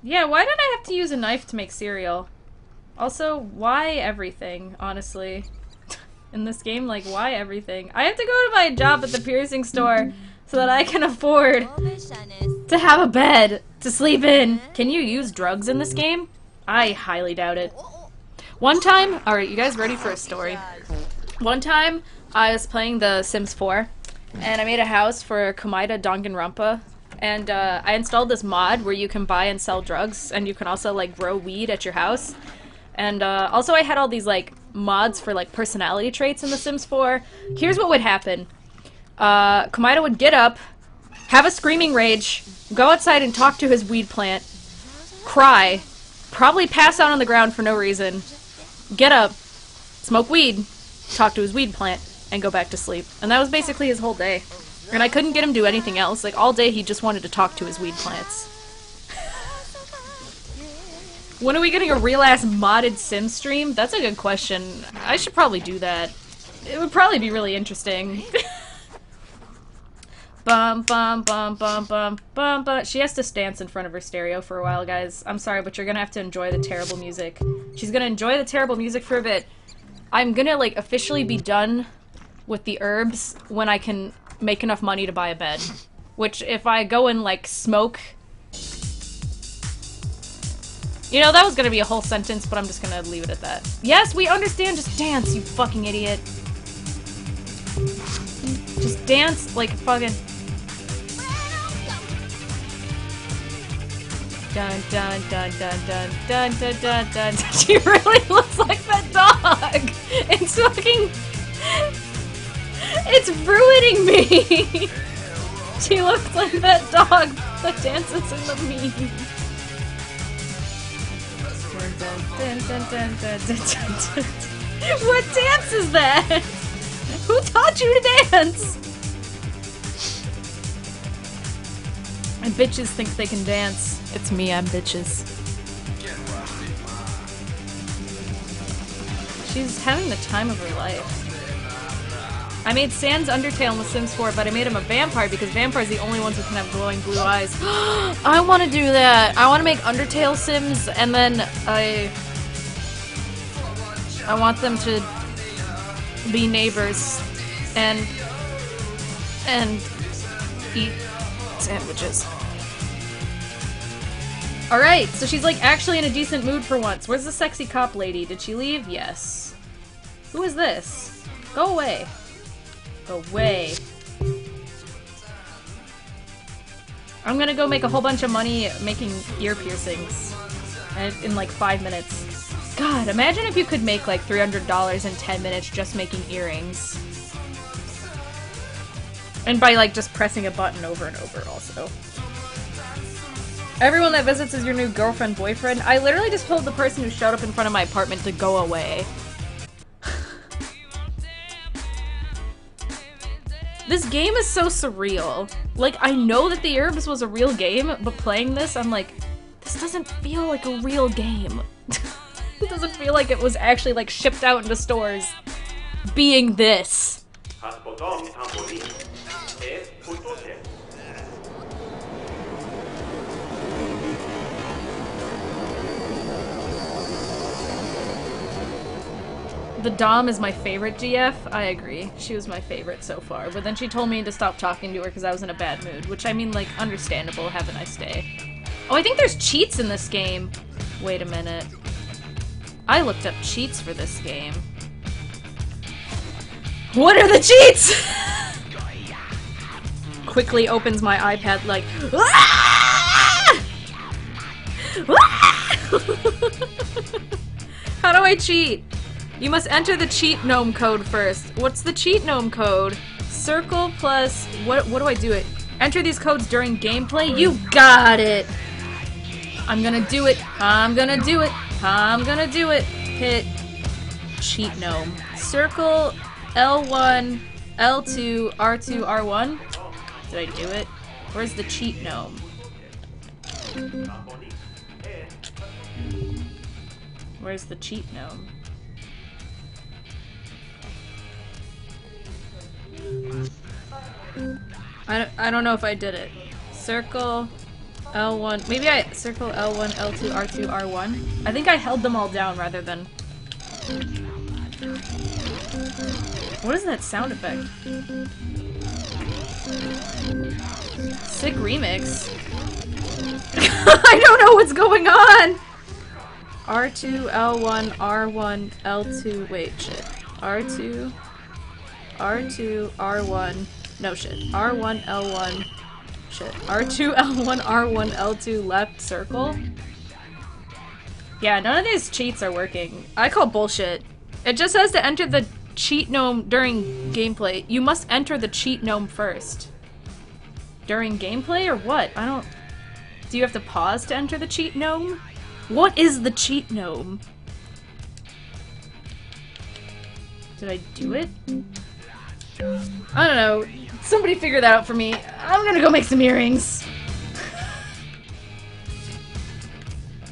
Yeah, why did I have to use a knife to make cereal? Also, why everything, honestly? In this game, like, why everything? I have to go to my job at the piercing store so that I can afford to have a bed to sleep in. Can you use drugs in this game? I highly doubt it. One time, alright, you guys ready for a story? One time, I was playing The Sims 4, and I made a house for Komaeda Danganronpa, and uh, I installed this mod where you can buy and sell drugs, and you can also like grow weed at your house. And uh, also, I had all these like mods for like personality traits in The Sims 4. Here's what would happen: uh, Komaeda would get up, have a screaming rage, go outside and talk to his weed plant, cry, probably pass out on the ground for no reason, get up, smoke weed, talk to his weed plant, and go back to sleep. And that was basically his whole day. And I couldn't get him to do anything else. Like, all day he just wanted to talk to his weed plants. When are we getting a real ass modded sim stream? That's a good question. I should probably do that. It would probably be really interesting. Bum bum bum bum bum bum bum. She has to stance in front of her stereo for a while, guys. I'm sorry, but you're gonna have to enjoy the terrible music. She's gonna enjoy the terrible music for a bit. I'm gonna like officially be done with the Urbz when I can make enough money to buy a bed. Which, if I go and like smoke. You know, that was gonna be a whole sentence, but I'm just gonna leave it at that. Yes, we understand, just dance, you fucking idiot. Just dance like fucking. Dun dun dun dun dun dun dun dun dun. She really looks like that dog. It's fucking. It's ruining me. She looks like that dog that dances in the meme. What dance is that? Who taught you to dance? And bitches think they can dance. It's me, I'm bitches. She's having the time of her life. I made Sans Undertale in The Sims 4, but I made him a vampire because vampires are the only ones who can have glowing blue eyes. I want to do that. I want to make Undertale Sims, and then I... I want them to be neighbors and and eat sandwiches. Alright, so she's like actually in a decent mood for once. Where's the sexy cop lady? Did she leave? Yes. Who is this? Go away. Away. I'm gonna go make a whole bunch of money making ear piercings in, in like five minutes. God, imagine if you could make like $300 in 10 minutes just making earrings. And by like just pressing a button over and over also. Everyone that visits is your new girlfriend, boyfriend. I literally just told the person who showed up in front of my apartment to go away. This game is so surreal. Like, I know that the Urbz was a real game, but playing this, I'm like, this doesn't feel like a real game. it doesn't feel like it was actually like shipped out into stores being this. The Dom is my favorite GF. I agree. She was my favorite so far. But then she told me to stop talking to her because I was in a bad mood. Which, I mean, like, understandable. Have a nice day. Oh, I think there's cheats in this game. Wait a minute. I looked up cheats for this game. What are the cheats? Quickly opens my iPad like, "Ah! Ah!" How do I cheat? You must enter the cheat gnome code first. What's the cheat gnome code? Circle plus what what do I do it? Enter these codes during gameplay? You got it! I'm gonna do it. I'm gonna do it. I'm gonna do it. Hit cheat gnome. Circle L1, L2, R2, R1. Did I do it? Where's the cheat gnome? Where's the cheat gnome? I don't, I don't know if I did it. Circle L1. Maybe I circle L1, L2, R2, R1. I think I held them all down rather than. What is that sound effect? Sick remix. I don't know what's going on! R2, L1, R1, L2. Wait, shit. R2, R2, R1. No shit. R1, L1. Shit. R2, L1, R1, L2, left circle. Yeah, none of these cheats are working. I call bullshit. It just says to enter the cheat gnome during gameplay. You must enter the cheat gnome first. During gameplay or what? I don't... Do you have to pause to enter the cheat gnome? What is the cheat gnome? Did I do it? I don't know. Somebody figure that out for me. I'm gonna go make some earrings.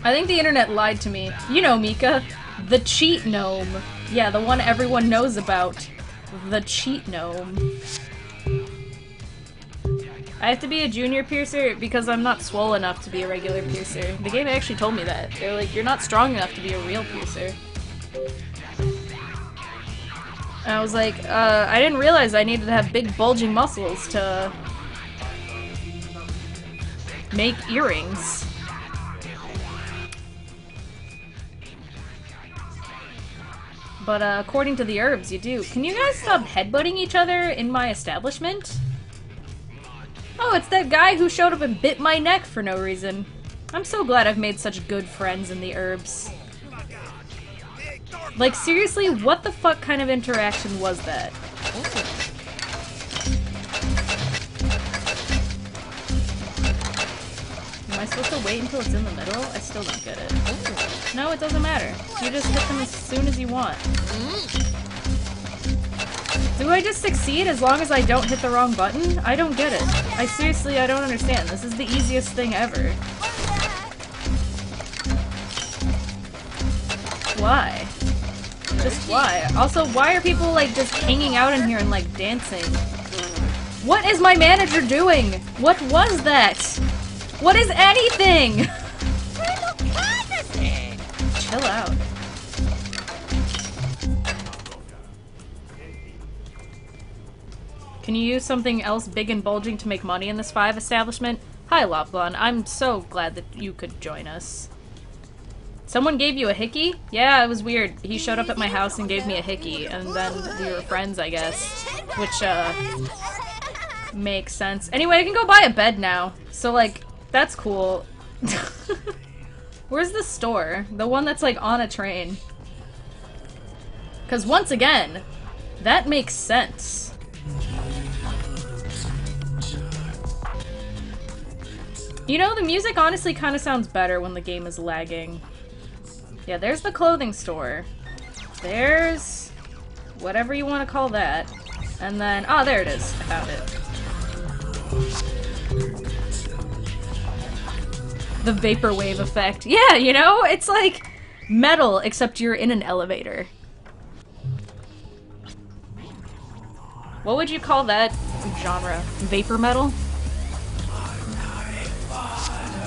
I think the internet lied to me. You know, Mika. The cheat gnome. Yeah, the one everyone knows about. The cheat gnome. I have to be a junior piercer because I'm not swole enough to be a regular piercer. The game actually told me that. They're like, you're not strong enough to be a real piercer. And I was like, uh, I didn't realize I needed to have big bulging muscles to make earrings. But uh, according to the Urbz, you do. Can you guys stop headbutting each other in my establishment? Oh, it's that guy who showed up and bit my neck for no reason. I'm so glad I've made such good friends in the Urbz. Like, seriously, what the fuck kind of interaction was that? Am I supposed to wait until it's in the middle? I still don't get it. No, it doesn't matter. You just hit them as soon as you want. Do I just succeed as long as I don't hit the wrong button? I don't get it. I seriously, I don't understand. This is the easiest thing ever. Why? Just why? Also, why are people like just hanging out in here and like dancing? What is my manager doing? What was that? What is anything? Chill out. Can you use something else big and bulging to make money in this five establishment? Hi, Lopglon. I'm so glad that you could join us. Someone gave you a hickey? Yeah, it was weird. He showed up at my house and gave me a hickey, and then we were friends, I guess. Which, uh, makes sense. Anyway, I can go buy a bed now. So, like, that's cool. Where's the store? The one that's, like, on a train. Because, once again, that makes sense. You know, the music honestly kind of sounds better when the game is lagging. Yeah, there's the clothing store. There's whatever you want to call that. And then, oh, there it is. I found it. The vaporwave effect. Yeah, you know, it's like metal, except you're in an elevator. What would you call that genre? Vapor metal? Is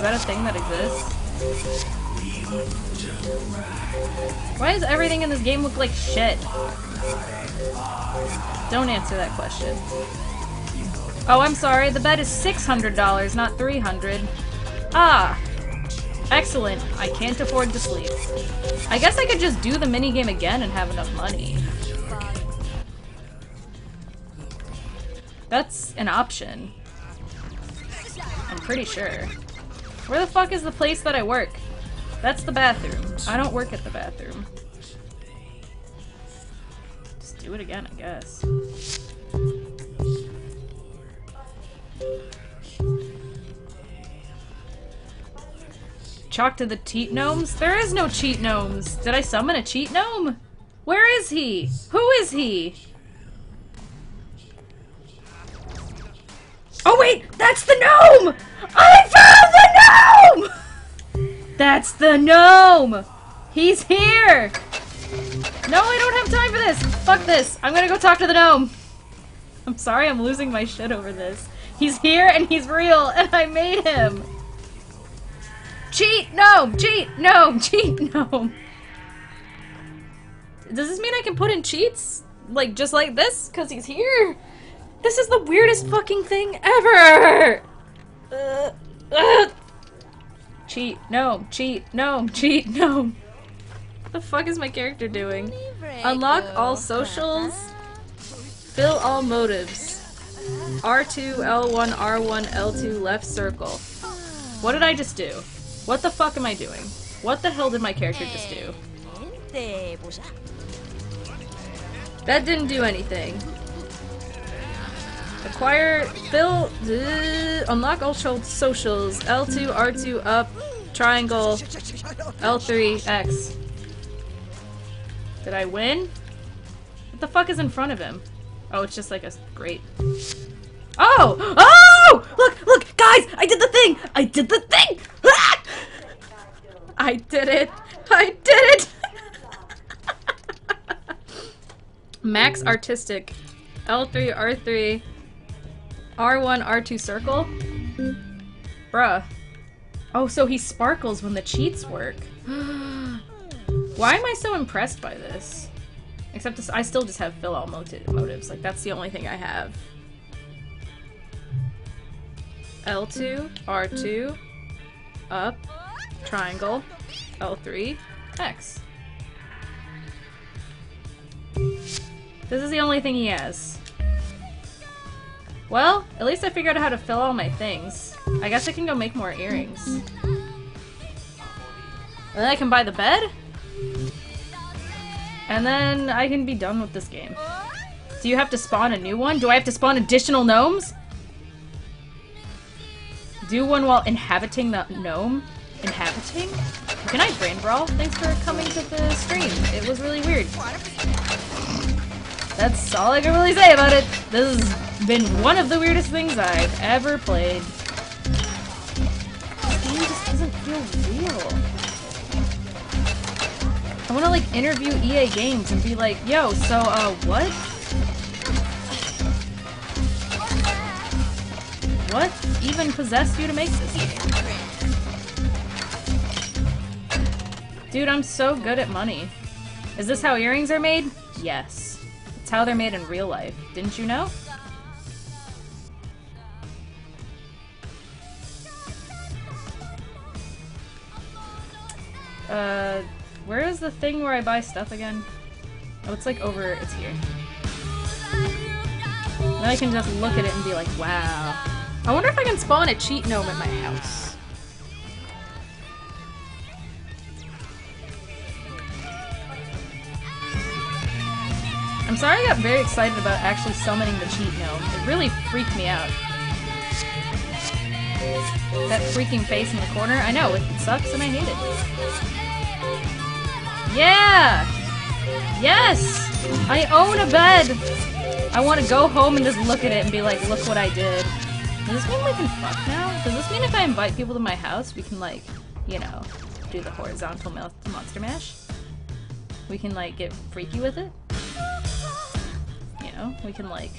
that a thing that exists? Why does everything in this game look like shit? Don't answer that question. Oh, I'm sorry. The bed is $600, not 300 Ah! Excellent. I can't afford to sleep. I guess I could just do the minigame again and have enough money. That's an option. I'm pretty sure. Where the fuck is the place that I work? That's the bathroom. I don't work at the bathroom. Just do it again, I guess. Chalk to the cheat gnomes? There is no cheat gnomes. Did I summon a cheat gnome? Where is he? Who is he? Oh wait, that's the gnome! I found the gnome! That's the gnome! He's here! No, I don't have time for this! Fuck this! I'm gonna go talk to the gnome! I'm sorry I'm losing my shit over this. He's here and he's real and I made him! Cheat gnome! Cheat gnome! Cheat gnome! Does this mean I can put in cheats? Like, just like this? Because he's here? This is the weirdest fucking thing ever! Cheat, no, cheat, no, cheat, no. What the fuck is my character doing? Unlock oh, all socials. Fill all motives. R2, L1, R1, L2, left circle. What did I just do? What the fuck am I doing? What the hell did my character just do? That didn't do anything. Acquire, fill, uh, unlock all socials, L2, R2, up, triangle, L3, X. Did I win? What the fuck is in front of him? Oh, it's just like a great. Oh! Oh! Look, look, guys! I did the thing! I did the thing! Ah! I did it! I did it! Max artistic. L3, R3, R1, R2 circle. Bruh. Oh, so he sparkles when the cheats work. Why am I so impressed by this? Except this, I still just have fill all moti- motives. Like, that's the only thing I have. L2, R2, up, triangle, L3, X. This is the only thing he has. Well, at least I figured out how to fill all my things. I guess I can go make more earrings. And then I can buy the bed? And then I can be done with this game. Do you have to spawn a new one? Do I have to spawn additional gnomes? Do one while inhabiting the gnome? Inhabiting? Good night, Brain Brawl. Thanks for coming to the stream. It was really weird. That's all I can really say about it. This has been one of the weirdest things I've ever played. This game just doesn't feel real. I want to like interview EA Games and be like, yo, so uh, what? What even possessed you to make this game? Dude, I'm so good at money. Is this how earrings are made? Yes. How they're made in real life. Didn't you know? Uh, where is the thing where I buy stuff again? Oh, it's like over, it's here. Then I can just look at it and be like, wow. I wonder if I can spawn a cheat gnome at my house. I'm sorry I got very excited about actually summoning the cheat gnome. It really freaked me out. That freaking face in the corner, I know, it sucks and I hate it. Yeah! Yes! I own a bed! I want to go home and just look at it and be like, look what I did. Does this mean we can fuck now? Does this mean if I invite people to my house, we can like, you know, do the horizontal monster mash? We can like get freaky with it? Know, we can like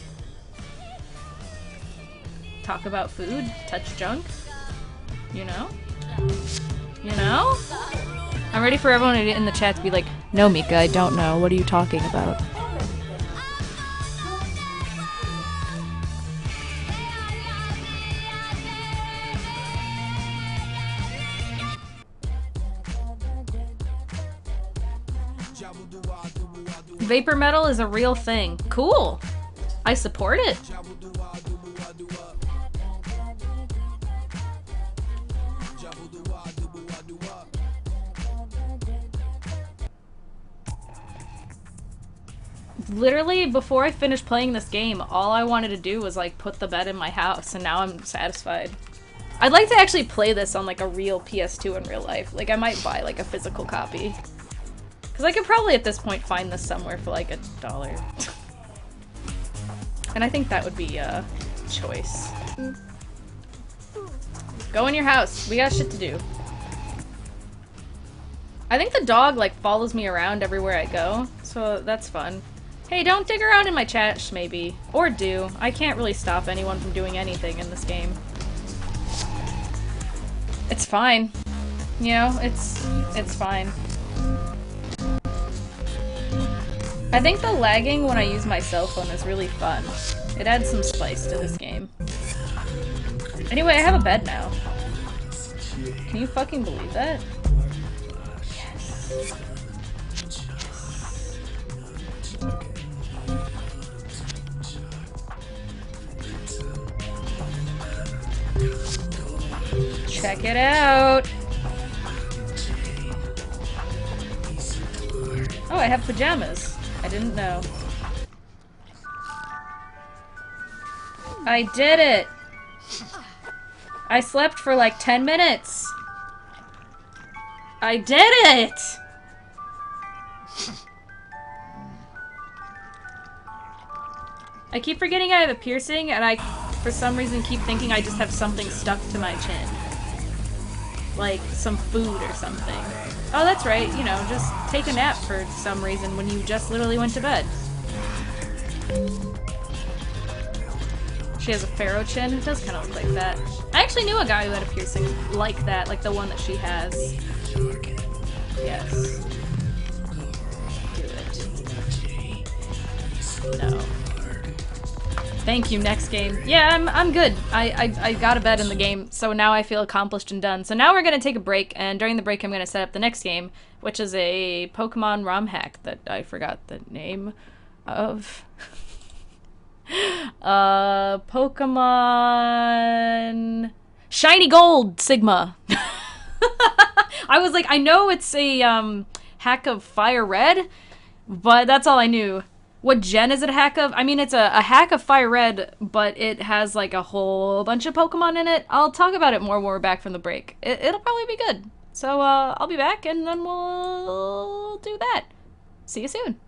talk about food, touch junk. You know? You know? I'm ready for everyone in the chat to be like, no, Mika, I don't know. What are you talking about? Vapor metal is a real thing. Cool. I support it. Literally, before I finished playing this game, all I wanted to do was like put the bed in my house, and now I'm satisfied. I'd like to actually play this on like a real PS2 in real life. Like I might buy like a physical copy. Cause I could probably at this point find this somewhere for like a dollar. and I think that would be a choice. Go in your house. We got shit to do. I think the dog like follows me around everywhere I go, so that's fun. Hey, don't dig around in my chat, maybe. Or do. I can't really stop anyone from doing anything in this game. It's fine. You know, it's it's fine. I think the lagging when I use my cell phone is really fun. It adds some spice to this game. Anyway, I have a bed now. Can you fucking believe that? Yes. Check it out! Oh, I have pajamas. I didn't know. I did it! I slept for like 10 minutes! I did it! I keep forgetting I have a piercing, and I, for some reason, keep thinking I just have something stuck to my chin. Like some food or something. Oh, that's right, you know, just take a nap for some reason when you just literally went to bed. She has a pharaoh chin. It does kind of look like that. I actually knew a guy who had a piercing like that, like the one that she has. Yes. Do it. No. Thank you, next game. Yeah, I'm, I'm good. I, I, I got a bed in the game, so now I feel accomplished and done. So now we're going to take a break, and during the break I'm going to set up the next game, which is a Pokemon ROM hack that I forgot the name of. uh, Pokemon... Shiny Gold Sigma. I was like, I know it's a um, hack of Fire Red, but that's all I knew. What gen is it a hack of? I mean, it's a, a hack of Fire Red, but it has like a whole bunch of Pokemon in it. I'll talk about it more when we're back from the break. It, it'll probably be good. So uh, I'll be back and then we'll do that. See you soon.